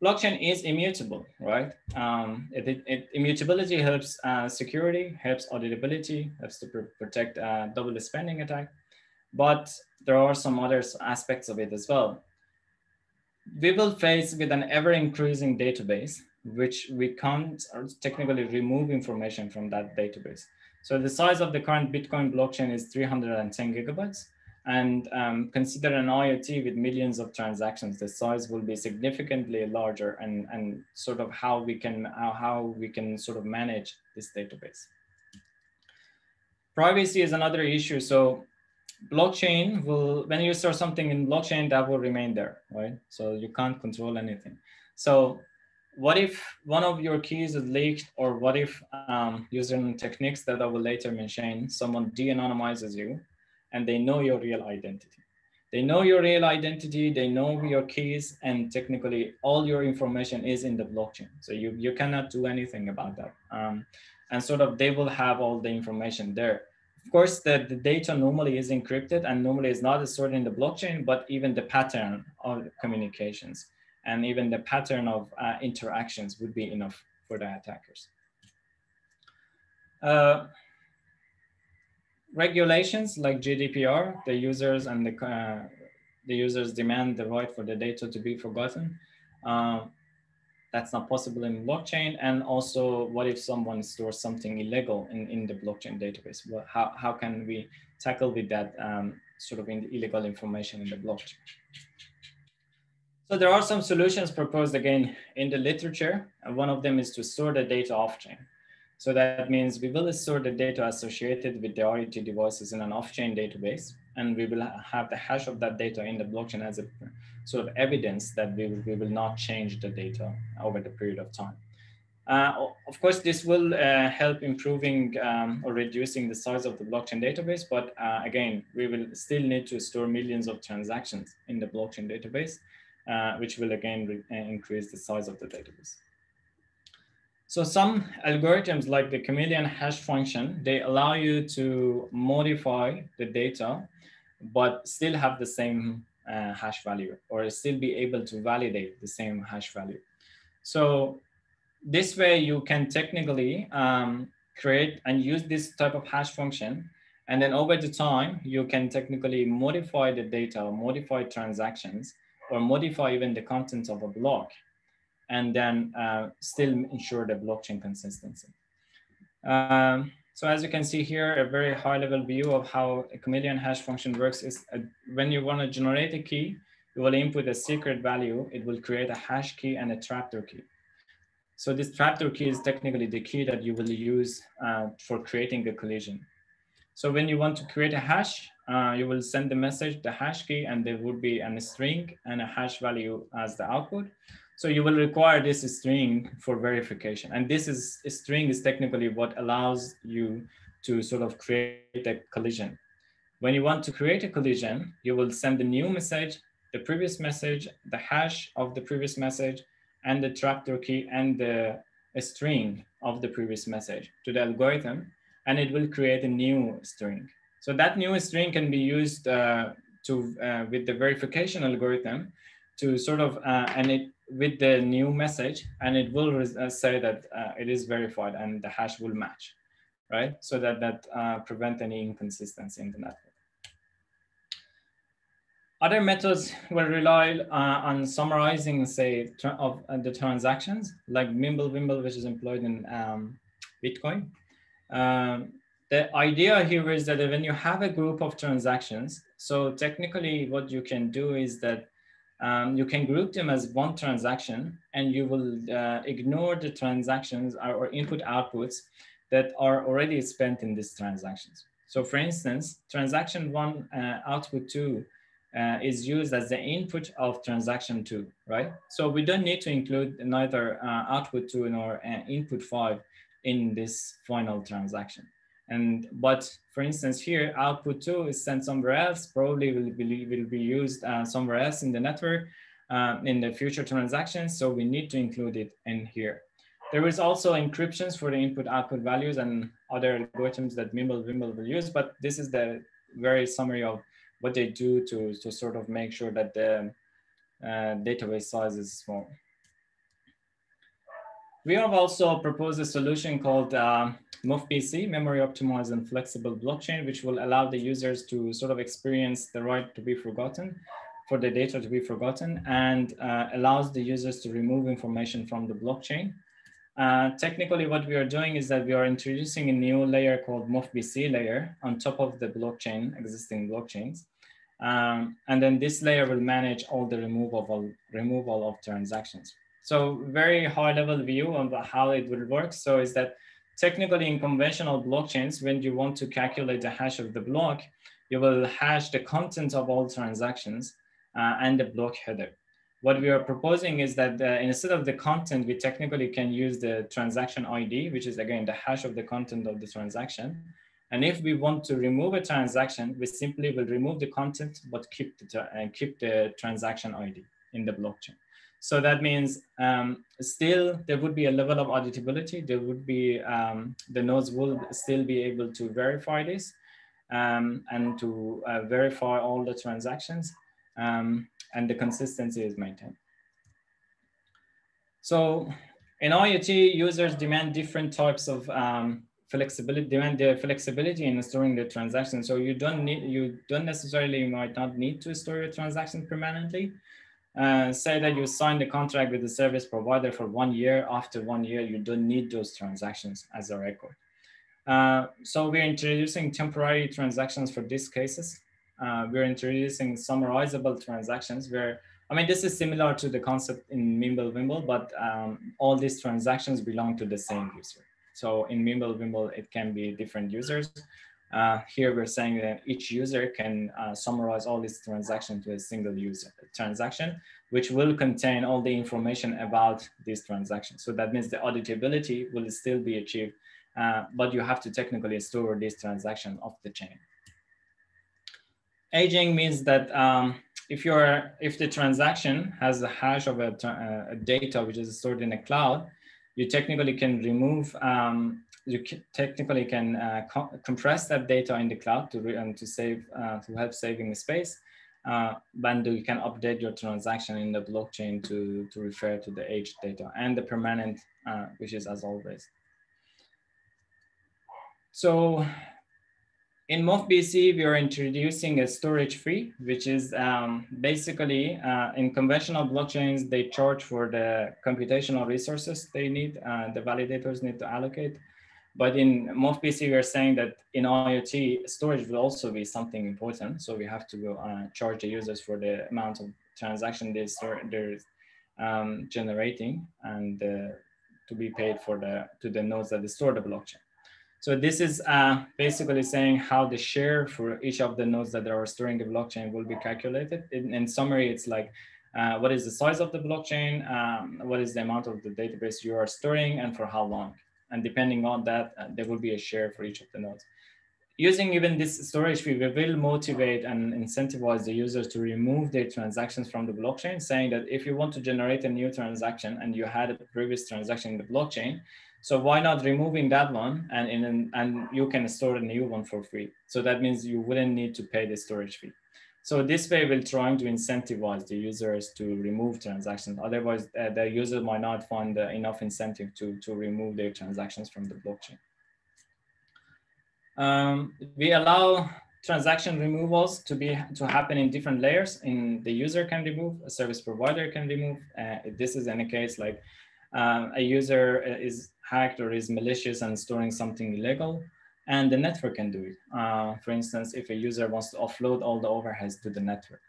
Blockchain is immutable, right? Um, it, it, it, immutability helps uh, security, helps auditability, helps to pr protect uh, double spending attack but there are some other aspects of it as well. We will face with an ever increasing database, which we can't technically remove information from that database. So the size of the current Bitcoin blockchain is 310 gigabytes. And um, consider an IoT with millions of transactions, the size will be significantly larger and, and sort of how we can how, how we can sort of manage this database. Privacy is another issue. So blockchain will, when you store something in blockchain, that will remain there, right? So you can't control anything. So what if one of your keys is leaked or what if um, using techniques that I will later mention, someone de-anonymizes you and they know your real identity. They know your real identity, they know your keys, and technically all your information is in the blockchain. So you, you cannot do anything about that. Um, and sort of they will have all the information there. Of course, the, the data normally is encrypted and normally is not stored in the blockchain, but even the pattern of communications and even the pattern of uh, interactions would be enough for the attackers. Uh, regulations like GDPR, the users and the, uh, the users demand the right for the data to be forgotten. That's not possible in blockchain? And also, what if someone stores something illegal in, in the blockchain database? Well, how, how can we tackle with that um, sort of in illegal information in the blockchain? So there are some solutions proposed again in the literature. And one of them is to store the data off-chain. So that means we will store the data associated with the IoT devices in an off-chain database, and we will have the hash of that data in the blockchain as a sort of evidence that we will, we will not change the data over the period of time. Uh, of course, this will uh, help improving um, or reducing the size of the blockchain database, but uh, again, we will still need to store millions of transactions in the blockchain database, uh, which will again uh, increase the size of the database. So some algorithms like the chameleon hash function, they allow you to modify the data, but still have the same uh, hash value or still be able to validate the same hash value. So this way you can technically um, create and use this type of hash function. And then over the time, you can technically modify the data, or modify transactions, or modify even the contents of a block and then uh, still ensure the blockchain consistency. Um, so as you can see here, a very high level view of how a chameleon hash function works is a, when you want to generate a key, you will input a secret value. It will create a hash key and a trapdoor key. So this trapdoor key is technically the key that you will use uh, for creating a collision. So when you want to create a hash, uh, you will send the message, the hash key, and there would be a string and a hash value as the output. So you will require this string for verification. And this is string is technically what allows you to sort of create a collision. When you want to create a collision, you will send the new message, the previous message, the hash of the previous message, and the trapdoor key and the string of the previous message to the algorithm, and it will create a new string. So that new string can be used uh, to uh, with the verification algorithm to sort of, uh, and it with the new message and it will uh, say that uh, it is verified and the hash will match, right? So that that uh, prevent any inconsistency in the network. Other methods will rely uh, on summarizing, say, of uh, the transactions, like Mimblewimble, which is employed in um, Bitcoin. Um, the idea here is that when you have a group of transactions, so technically what you can do is that um, you can group them as one transaction and you will uh, ignore the transactions or, input outputs that are already spent in these transactions. So for instance, transaction one uh, output two uh, is used as the input of transaction two, right? So we don't need to include neither uh, output two nor uh, input five in this final transaction. And but for instance, here output two is sent somewhere else, probably will be, will be used uh, somewhere else in the network uh, in the future transactions. So we need to include it in here. There is also encryptions for the input output values and other algorithms that Mimblewimble will use, but this is the very summary of what they do to, to sort of make sure that the uh, database size is small. We have also proposed a solution called uh, MOFBC, Memory Optimized and Flexible Blockchain, which will allow the users to sort of experience the right to be forgotten, for the data to be forgotten, and uh, allows the users to remove information from the blockchain. Uh, technically, what we are doing is that we are introducing a new layer called MOFBC layer on top of the blockchain, existing blockchains. Um, and then this layer will manage all the removal, removal of transactions. So very high level view of how it will work. So is that technically in conventional blockchains, when you want to calculate the hash of the block, you will hash the content of all transactions uh, and the block header. What we are proposing is that uh, instead of the content, we technically can use the transaction ID, which is again the hash of the content of the transaction. And if we want to remove a transaction, we simply will remove the content, but keep the, uh, keep the transaction ID in the blockchain. So that means um, still there would be a level of auditability. There would be, um, the nodes will still be able to verify this um, and to uh, verify all the transactions um, and the consistency is maintained. So in IoT, users demand different types of um, flexibility, demand the flexibility in storing the transaction. So you don't need, you don't necessarily might not need to store your transaction permanently, uh, say that you signed a contract with the service provider for one year. After one year, you don't need those transactions as a record. Uh, so we're introducing temporary transactions for these cases. Uh, we're introducing summarizable transactions where, I mean, this is similar to the concept in Mimblewimble, but um, all these transactions belong to the same user. So in Mimblewimble, it can be different users. Uh, here we're saying that each user can uh, summarize all these transactions to a single user transaction, which will contain all the information about these transactions. So that means the auditability will still be achieved, uh, but you have to technically store this transaction off the chain. Aging means that um, if you're if the transaction has a hash of a, a, data which is stored in a cloud, you technically can remove um, you technically can uh, co compress that data in the cloud to, um, to save, uh, to help saving the space. Uh, you can update your transaction in the blockchain to, to refer to the aged data and the permanent, uh, which is as always. So in MOFBC, we are introducing a storage fee, which is um, basically uh, in conventional blockchains, they charge for the computational resources they need, uh, the validators need to allocate. But in MOFBC, we are saying that in IoT, storage will also be something important. So we have to uh, charge the users for the amount of transaction they store, they're um, generating and uh, to be paid for the to the nodes that store the blockchain. So this is uh, basically saying how the share for each of the nodes that are storing the blockchain will be calculated. In, in summary, it's like uh, what is the size of the blockchain, um, what is the amount of the database you are storing, and for how long. And depending on that, uh, there will be a share for each of the nodes. Using even this storage fee, we will motivate and incentivize the users to remove their transactions from the blockchain, saying that if you want to generate a new transaction and you had a previous transaction in the blockchain, so why not removing that one and, in, and you can store a new one for free. So that means you wouldn't need to pay the storage fee. So this way we're trying to incentivize the users to remove transactions. Otherwise, uh, the user might not find uh, enough incentive to, to remove their transactions from the blockchain. Um, we allow transaction removals to be to happen in different layers. In the user can remove, a service provider can remove. Uh, this is in a case like um, a user is hacked or is malicious and storing something illegal and the network can do it. Uh, for instance, if a user wants to offload all the overheads to the network.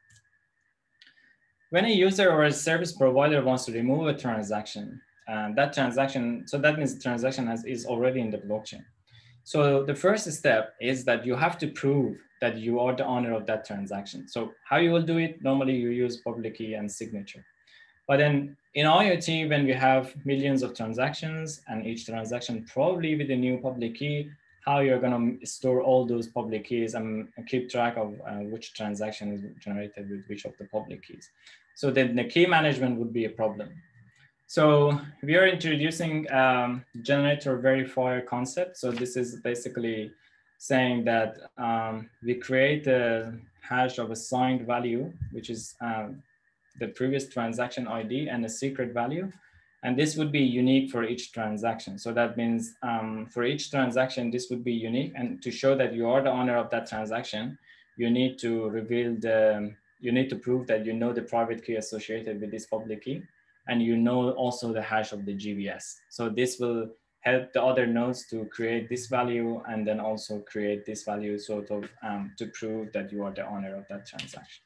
When a user or a service provider wants to remove a transaction, uh, that transaction, so that means the transaction has, is already in the blockchain. So the first step is that you have to prove that you are the owner of that transaction. So how you will do it? Normally you use public key and signature. But then in IoT, when we have millions of transactions and each transaction probably with a new public key, how you're going to store all those public keys and keep track of uh, which transaction is generated with which of the public keys. So then the key management would be a problem. So we are introducing um, generator verifier concept. So this is basically saying that um, we create a hash of a signed value, which is um, the previous transaction ID and a secret value. And this would be unique for each transaction. So that means um, for each transaction, this would be unique. And to show that you are the owner of that transaction, you need to reveal the, you need to prove that you know the private key associated with this public key. And you know also the hash of the GVS. So this will help the other nodes to create this value and then also create this value sort of um, to prove that you are the owner of that transaction.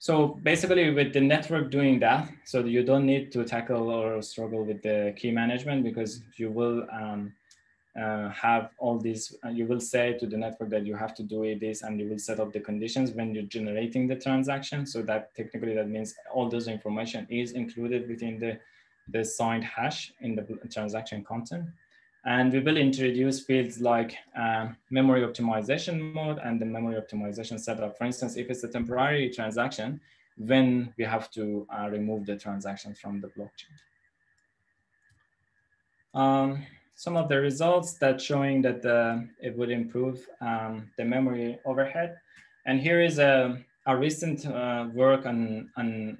So basically with the network doing that, so you don't need to tackle or struggle with the key management because you will um, uh, have all these, uh, you will say to the network that you have to do this and you will set up the conditions when you're generating the transaction. So that technically that means all those information is included within the, the signed hash in the transaction content. And we will introduce fields like uh, memory optimization mode and the memory optimization setup. For instance, if it's a temporary transaction, then we have to uh, remove the transaction from the blockchain. Um, some of the results that showing that the, it would improve um, the memory overhead. And here is a, a recent uh, work on, on,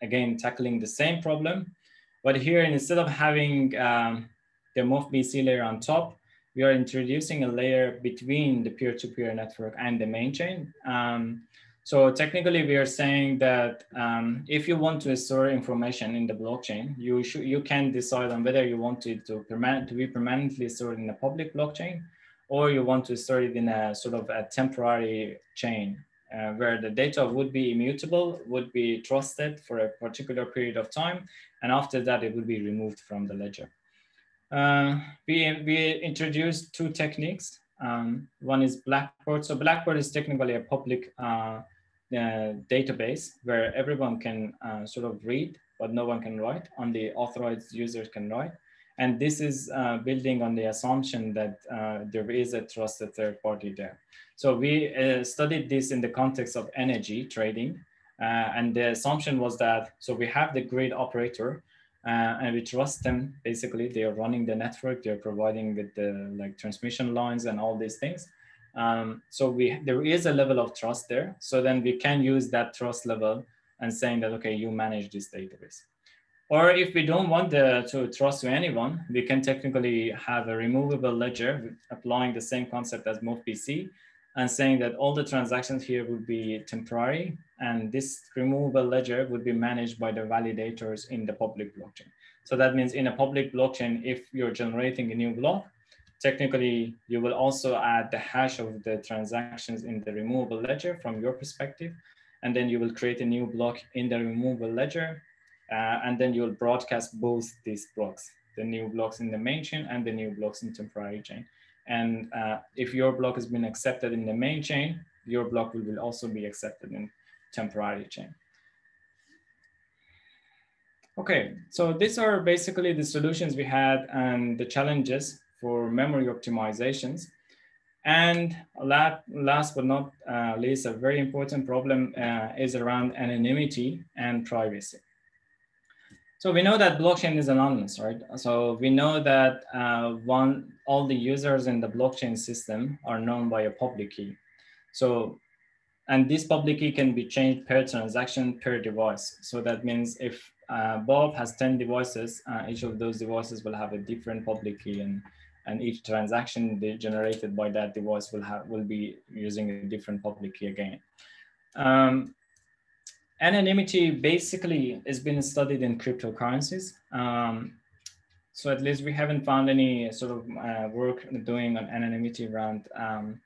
again, tackling the same problem. But here, instead of having um, the MOFBC layer on top, we are introducing a layer between the peer-to-peer -peer network and the main chain. Um, So technically, we are saying that um, if you want to store information in the blockchain, you should you can decide on whether you want it to to be permanently stored in a public blockchain, or you want to store it in a sort of a temporary chain uh, where the data would be immutable, would be trusted for a particular period of time, and after that it would be removed from the ledger. Uh, we, we introduced two techniques. Um, one is Blackboard. So Blackboard is technically a public uh, uh, database where everyone can uh, sort of read, but no one can write. Only authorized users can write. And this is uh, building on the assumption that uh, there is a trusted third party there. So we uh, studied this in the context of energy trading. Uh, and the assumption was that, so we have the grid operator and we trust them. Basically, they are running the network. They're providing with the like transmission lines and all these things. Um, so we there is a level of trust there. So then we can use that trust level and saying that, okay, you manage this database. Or if we don't want the, to trust to anyone, we can technically have a removable ledger applying the same concept as Move MOFBC and saying that all the transactions here would be temporary and this removable ledger would be managed by the validators in the public blockchain. So that means in a public blockchain, if you're generating a new block, technically you will also add the hash of the transactions in the removable ledger from your perspective. And then you will create a new block in the removable ledger. Uh, and then you'll broadcast both these blocks, the new blocks in the main chain and the new blocks in temporary chain. And uh, if your block has been accepted in the main chain, your block will, will also be accepted in temporary chain. Okay, so these are basically the solutions we had and the challenges for memory optimizations. And last but not uh, least, a very important problem uh, is around anonymity and privacy. So we know that blockchain is anonymous, right? So we know that uh, one, all the users in the blockchain system are known by a public key. So, and this public key can be changed per transaction per device. So that means if uh, Bob has 10 devices, uh, each of those devices will have a different public key and and each transaction generated by that device will have will be using a different public key again. Um, anonymity basically has been studied in cryptocurrencies. Um, so at least we haven't found any sort of uh, work doing on anonymity around um,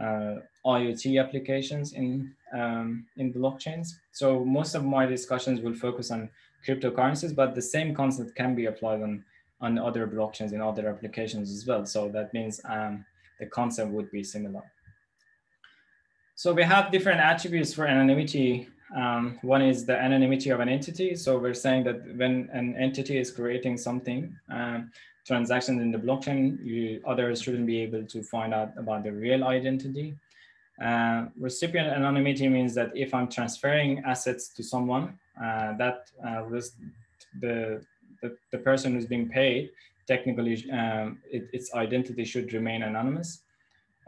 IoT applications in um, in blockchains. So most of my discussions will focus on cryptocurrencies, but the same concept can be applied on on other blockchains and other applications as well. So that means um, the concept would be similar. So we have different attributes for anonymity. Um, one is the anonymity of an entity. So we're saying that when an entity is creating something, um, transactions in the blockchain, you, others shouldn't be able to find out about the real identity. Uh, recipient anonymity means that if I'm transferring assets to someone, uh, that uh, the the, the person who's being paid, technically um, it, its identity should remain anonymous.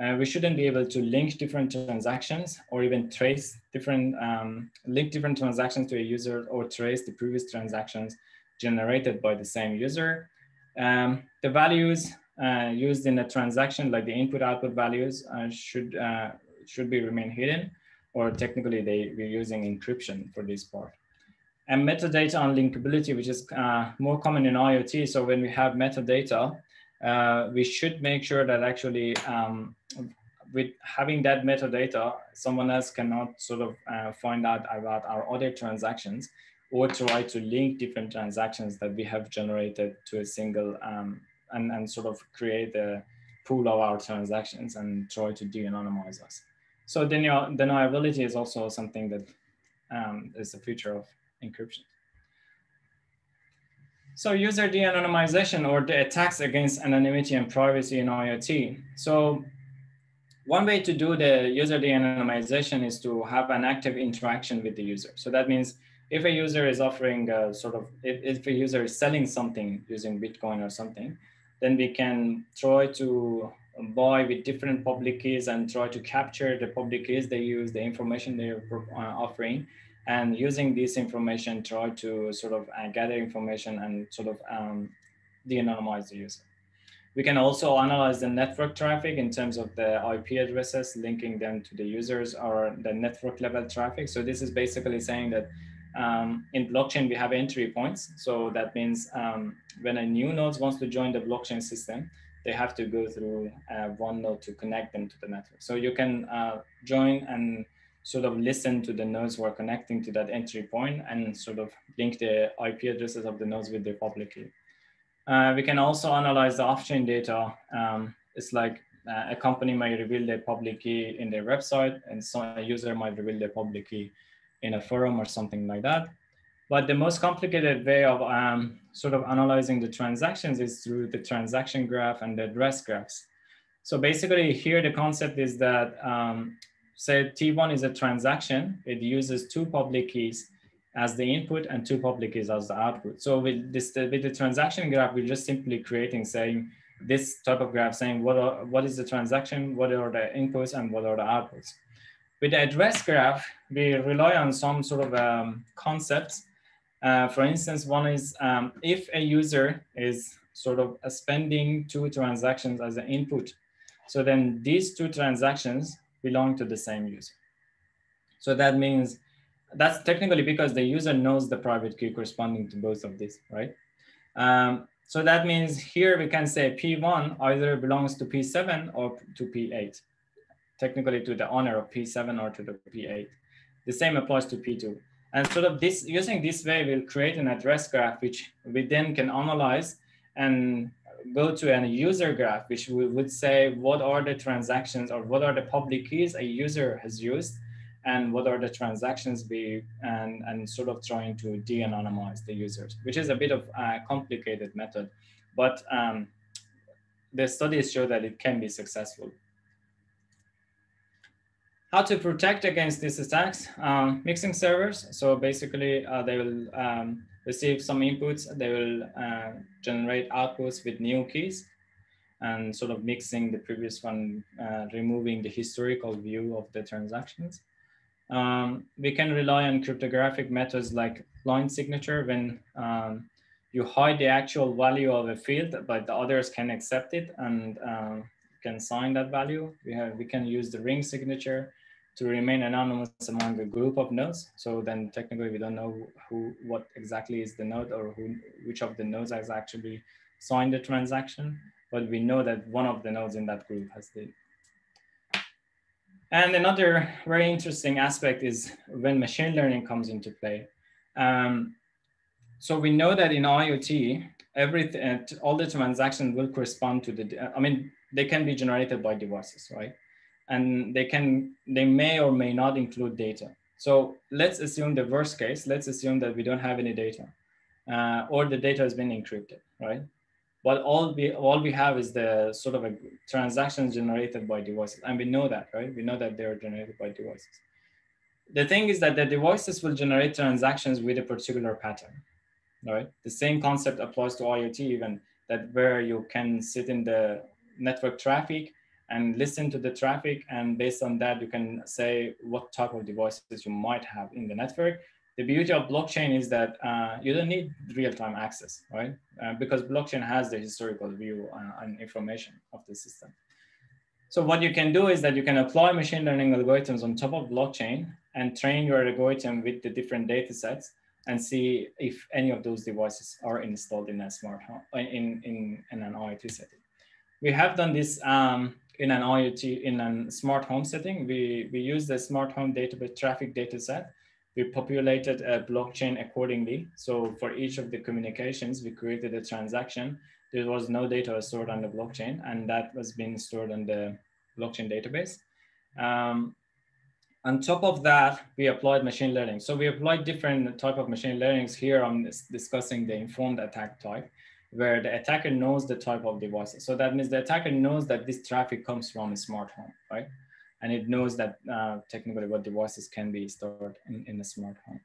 Uh, we shouldn't be able to link different transactions or even trace different, um, link different transactions to a user or trace the previous transactions generated by the same user. Um, the values uh, used in a transaction, like the input output values uh, should, uh, should be remain hidden or technically they, we're using encryption for this part and metadata on linkability, which is uh, more common in IoT. So when we have metadata, uh, we should make sure that actually um, with having that metadata, someone else cannot sort of uh, find out about our other transactions or try to link different transactions that we have generated to a single um, and, and sort of create a pool of our transactions and try to de-anonymize us. So deniability is also something that um, is the future of encryption. So user de-anonymization or the attacks against anonymity and privacy in IoT. So one way to do the user de-anonymization is to have an active interaction with the user. So that means if a user is offering a sort of, if, if a user is selling something using Bitcoin or something, then we can try to buy with different public keys and try to capture the public keys they use, the information they're uh, offering, and using this information try to sort of uh, gather information and sort of um, de-anonymize the user. We can also analyze the network traffic in terms of the IP addresses, linking them to the users or the network level traffic. So this is basically saying that um, in blockchain, we have entry points. So that means um, when a new node wants to join the blockchain system, they have to go through uh, one node to connect them to the network. So you can uh, join and sort of listen to the nodes who are connecting to that entry point and sort of link the IP addresses of the nodes with the public key. Uh, we can also analyze the off-chain data. Um, it's like uh, a company might reveal their public key in their website and so a user might reveal their public key in a forum or something like that. But the most complicated way of um, sort of analyzing the transactions is through the transaction graph and the address graphs. So basically here the concept is that um, say T1 is a transaction, it uses two public keys as the input and two public keys as the output. So with this, with the transaction graph, we're just simply creating saying this type of graph saying what, are, what is the transaction, what are the inputs and what are the outputs. With the address graph, we rely on some sort of um, concepts. Uh, for instance, one is um, if a user is sort of spending two transactions as an input, so then these two transactions belong to the same user. So that means that's technically because the user knows the private key corresponding to both of these, right? Um, so that means here we can say P1 either belongs to P7 or to P8, technically to the owner of P7 or to the P8. The same applies to P2. And sort of this, using this way, we'll create an address graph, which we then can analyze and go to a user graph, which we would say, what are the transactions or what are the public keys a user has used and what are the transactions be and, and sort of trying to de-anonymize the users, which is a bit of a complicated method, but um, the studies show that it can be successful. How to protect against these attacks? Um, mixing servers. So basically uh, they will um, receive some inputs, they will uh, generate outputs with new keys and sort of mixing the previous one, uh, removing the historical view of the transactions. Um, we can rely on cryptographic methods like blind signature when um, you hide the actual value of a field, but the others can accept it and um, can sign that value. We have we can use the ring signature to remain anonymous among a group of nodes. So then technically we don't know who what exactly is the node or who which of the nodes has actually signed the transaction, but we know that one of the nodes in that group has the and another very interesting aspect is when machine learning comes into play. Um, so we know that in IoT, everything, all the transactions will correspond to the, I mean, they can be generated by devices, right? And they can, they may or may not include data. So let's assume the worst case, let's assume that we don't have any data uh, or the data has been encrypted, right? but all we all we have is the sort of a transactions generated by devices and we know that right we know that they are generated by devices the thing is that the devices will generate transactions with a particular pattern right the same concept applies to iot even that where you can sit in the network traffic and listen to the traffic and based on that you can say what type of devices you might have in the network the beauty of blockchain is that uh, you don't need real-time access, right? Uh, because blockchain has the historical view uh, and information of the system. So what you can do is that you can apply machine learning algorithms on top of blockchain and train your algorithm with the different data sets and see if any of those devices are installed in a smart home, in, in, in an IoT setting. We have done this um, in an IoT, in a smart home setting. We, we use the smart home database traffic data set we populated a blockchain accordingly. So for each of the communications, we created a transaction. There was no data stored on the blockchain and that was being stored on the blockchain database. Um, on top of that, we applied machine learning. So we applied different type of machine learnings here. I'm discussing the informed attack type where the attacker knows the type of devices. So that means the attacker knows that this traffic comes from a smart home, right? and it knows that uh, technically what devices can be stored in, in a smart home.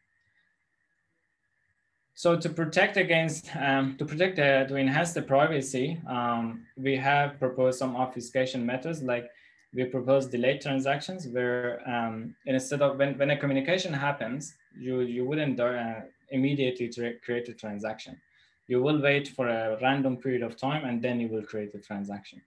So to protect against, um, to protect, uh, to enhance the privacy, um, we have proposed some obfuscation methods like we propose delayed transactions where um, instead of when, when a communication happens, you, you wouldn't uh, immediately create a transaction. You will wait for a random period of time and then you will create a transaction.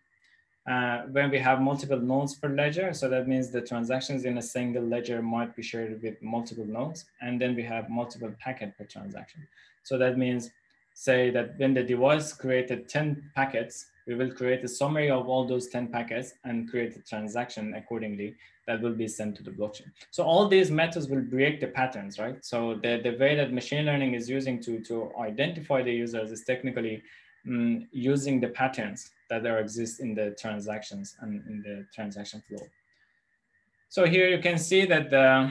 Uh, when we have multiple nodes per ledger, so that means the transactions in a single ledger might be shared with multiple nodes, and then we have multiple packet per transaction. So that means, say that when the device created 10 packets, we will create a summary of all those 10 packets and create a transaction accordingly that will be sent to the blockchain. So all these methods will break the patterns, right? So the, the way that machine learning is using to, to identify the users is technically um, using the patterns that there exist in the transactions and in the transaction flow. So here you can see that the,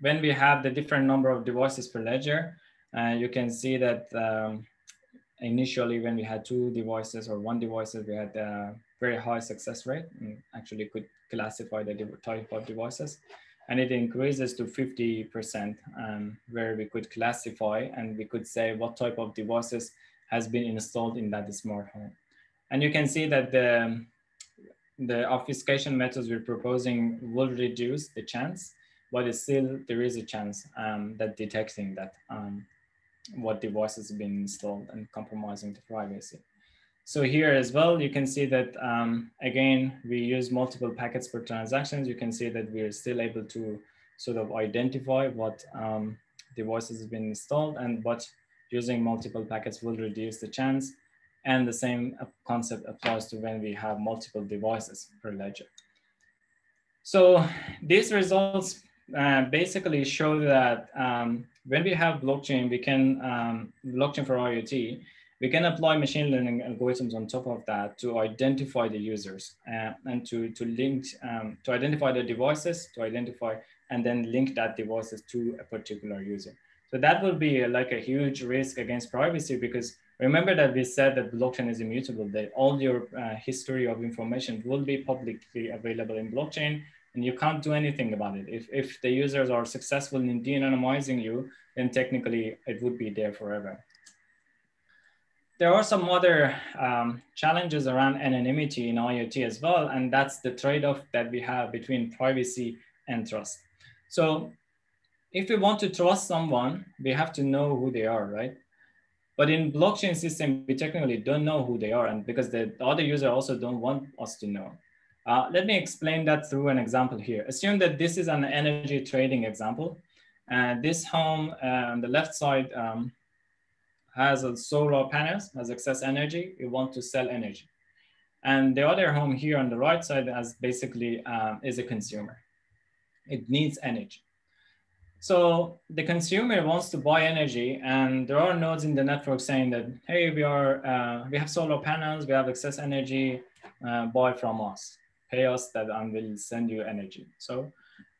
when we have the different number of devices per ledger, uh, you can see that um, initially when we had two devices or one devices, we had a very high success rate and actually could classify the type of devices. And it increases to 50% um, where we could classify and we could say what type of devices has been installed in that smart home. And you can see that the, the obfuscation methods we're proposing will reduce the chance, but still there is a chance um, that detecting that um, what devices have been installed and compromising the privacy. So here as well, you can see that, um, again, we use multiple packets per transactions. You can see that we are still able to sort of identify what um, devices have been installed and what using multiple packets will reduce the chance. And the same concept applies to when we have multiple devices per ledger. So these results uh, basically show that um, when we have blockchain, we can, um, blockchain for IoT, we can apply machine learning algorithms on top of that to identify the users uh, and to, to link, um, to identify the devices, to identify and then link that devices to a particular user. So that will be like a huge risk against privacy because remember that we said that blockchain is immutable, that all your uh, history of information will be publicly available in blockchain and you can't do anything about it. If, if the users are successful in de-anonymizing you, then technically it would be there forever. There are some other um, challenges around anonymity in IoT as well, and that's the trade-off that we have between privacy and trust. So if we want to trust someone, we have to know who they are, right? But in blockchain system, we technically don't know who they are, and because the other user also don't want us to know. Uh, let me explain that through an example here. Assume that this is an energy trading example. And this home uh, on the left side um, has a solar panels, has excess energy. You want to sell energy. And the other home here on the right side has basically um, is a consumer. It needs energy. So the consumer wants to buy energy, and there are nodes in the network saying that, hey, we are uh, we have solar panels, we have excess energy, uh, buy from us pay us that and we'll send you energy. So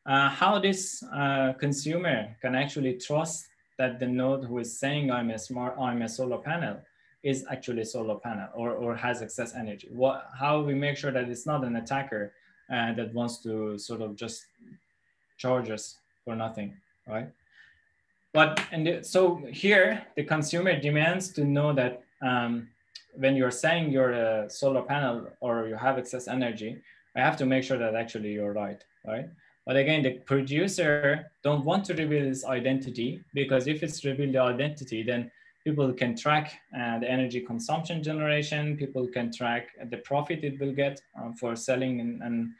uh, how this uh, consumer can actually trust that the node who is saying I'm a smart, I'm a solar panel is actually solar panel or, or has excess energy. What, how we make sure that it's not an attacker uh, that wants to sort of just charge us for nothing, right? But and so here the consumer demands to know that um, when you're saying you're a solar panel or you have excess energy, I have to make sure that actually you're right, right? But again, the producer don't want to reveal his identity because if it's revealed the identity, then people can track uh, the energy consumption generation. People can track the profit it will get um, for selling and, and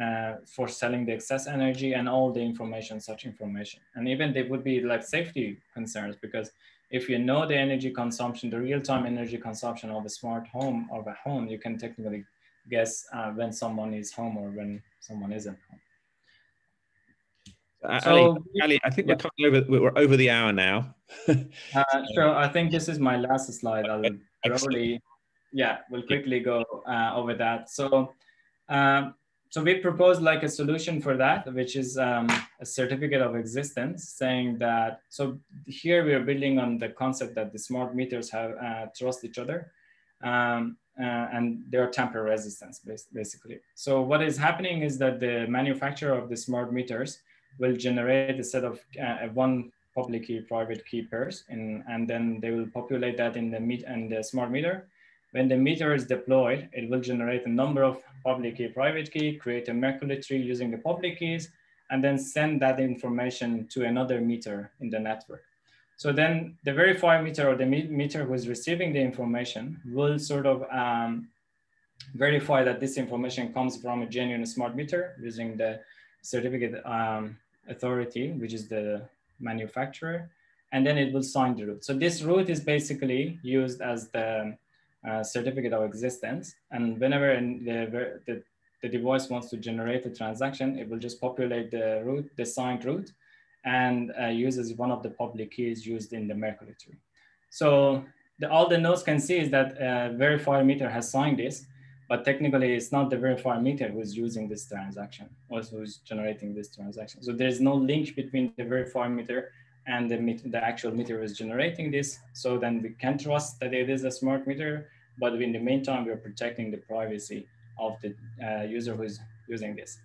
uh, for selling the excess energy and all the information, such information. And even there would be like safety concerns because if you know the energy consumption, the real-time energy consumption of a smart home or a home, you can technically guess uh, when someone is home or when someone isn't home. Uh, so, Ali, Ali, I think yeah. we're over. We're over the hour now. uh, sure. I think this is my last slide. I'll probably, yeah, we'll quickly go uh, over that. So, um, so we propose like a solution for that, which is um, a certificate of existence, saying that. So here we are building on the concept that the smart meters have uh, trust each other. Um, uh, and they are tamper resistant basically. So what is happening is that the manufacturer of the smart meters will generate a set of uh, one public key, private key pairs, and, and then they will populate that in the meet and the smart meter. When the meter is deployed, it will generate a number of public key, private key, create a Merkle tree using the public keys, and then send that information to another meter in the network. So then the verifier meter or the meter who is receiving the information will sort of um, verify that this information comes from a genuine smart meter using the certificate um, authority, which is the manufacturer, and then it will sign the root. So this root is basically used as the uh, certificate of existence. And whenever the, the, the, device wants to generate a transaction, it will just populate the root, the signed root, and uh, uses one of the public keys used in the Merkle tree. So the, all the nodes can see is that uh, verifier meter has signed this, but technically it's not the verifier meter who's using this transaction or who's generating this transaction. So there's no link between the verifier meter and the, meter, the actual meter is generating this. So then we can trust that it is a smart meter, but in the meantime, we're protecting the privacy of the uh, user who's using this.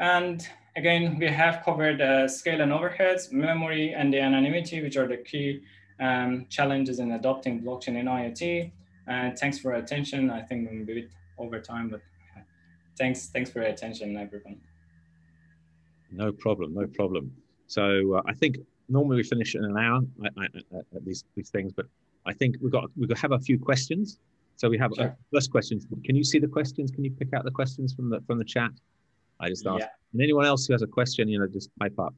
And again, we have covered uh, scale and overheads, memory, and the anonymity, which are the key um, challenges in adopting blockchain in IoT. And thanks for attention. I think I'm a bit over time, but thanks, thanks for your attention, everyone. No problem, no problem. So uh, I think normally we finish in an hour at, at these these things, but I think we've got we have a few questions. So we have sure. first questions. Can you see the questions? Can you pick out the questions from the from the chat? I just asked. Yeah. And anyone else who has a question, you know, just type up.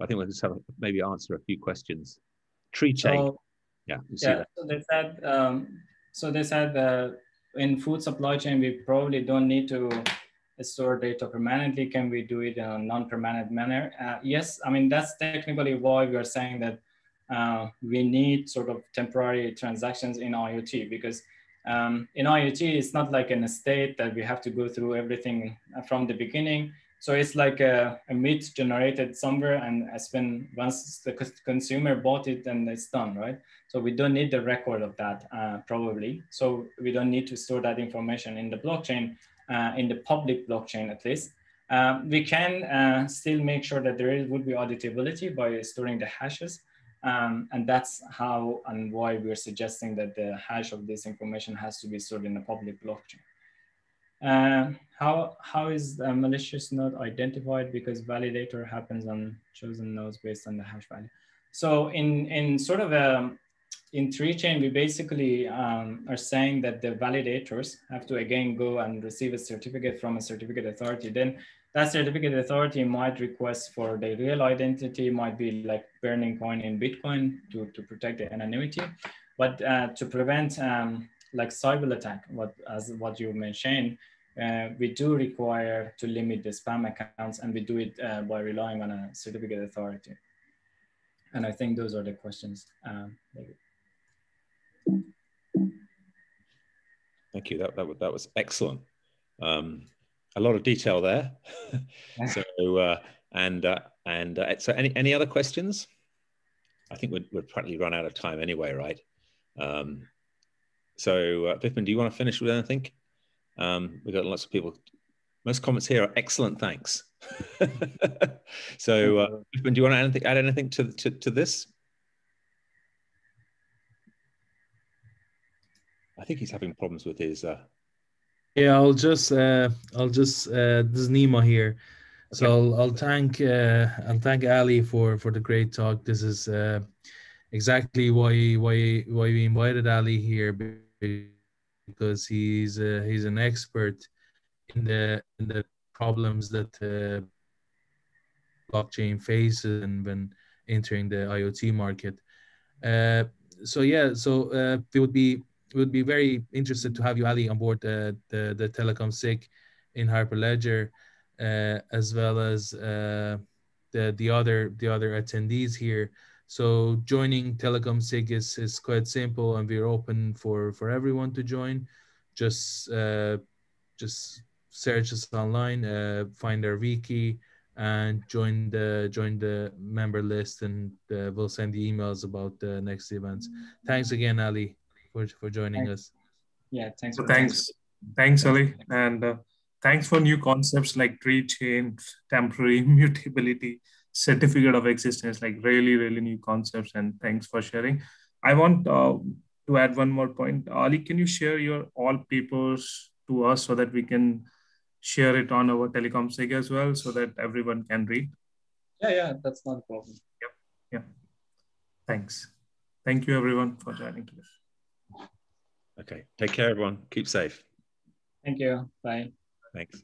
I think we'll just have a, maybe answer a few questions. Tree chain. So, yeah. yeah. So they said. Um, so they said uh, in food supply chain, we probably don't need to store data permanently. Can we do it in a non-permanent manner? Uh, yes, I mean, that's technically why we are saying that uh, we need sort of temporary transactions in IoT because um, in IoT, it's not like an estate that we have to go through everything from the beginning. So it's like a, a meat generated somewhere and has been once the consumer bought it and it's done, right? So we don't need the record of that uh, probably. So we don't need to store that information in the blockchain, uh, in the public blockchain at least. Uh, we can uh, still make sure that there is, would be auditability by storing the hashes. Um, and that's how and why we're suggesting that the hash of this information has to be stored in a public blockchain. Uh, how, how is a malicious node identified? Because validator happens on chosen nodes based on the hash value. So in, in sort of a, in tree chain, we basically um, are saying that the validators have to again go and receive a certificate from a certificate authority. Then that certificate authority might request for the real identity, might be like burning coin in Bitcoin to, to protect the anonymity. But uh, to prevent um, like cyber attack, what as what you mentioned, uh, we do require to limit the spam accounts and we do it uh, by relying on a certificate authority. And I think those are the questions. Um, Thank you. That, that, that was excellent. Um, a lot of detail there. (laughs) so, uh, and, uh, and uh, so any, any other questions? I think we'd, we'd practically run out of time anyway, right? Um, so, uh, do you want to finish with anything? Um, we've got lots of people. Most comments here are excellent, thanks. (laughs) so, uh, do you want to add anything, add anything to, to, to this? I think he's having problems with his. Uh... Yeah, I'll just, uh, I'll just, uh, this is Nima here. So I'll, I'll thank, uh, I'll thank Ali for for the great talk. This is uh, exactly why why why we invited Ali here because he's uh, he's an expert in the in the problems that uh, blockchain faces and when entering the IoT market. Uh, so yeah, so uh, it would be would be very interested to have you Ali on board the the, the Telecom SIG in Hyperledger, uh, as well as uh, the the other the other attendees here. So joining Telecom SIG is, is quite simple and we're open for, for everyone to join. Just uh, just search us online, uh, find our wiki and join the join the member list and uh, we'll send you emails about the next events. Thanks again, Ali, for, for joining thanks. us. Yeah, thanks. So thanks. Thanks, Ali. And uh, thanks for new concepts like tree chain, temporary (laughs) mutability certificate of existence, like really, really new concepts. And thanks for sharing. I want uh, to add one more point. Ali, can you share your all papers to us so that we can share it on our telecom SIG as well so that everyone can read? Yeah, yeah, that's not a problem. Yeah, yeah. Thanks. Thank you, everyone, for joining today. Okay. Take care, everyone. Keep safe. Thank you. Bye. Thanks.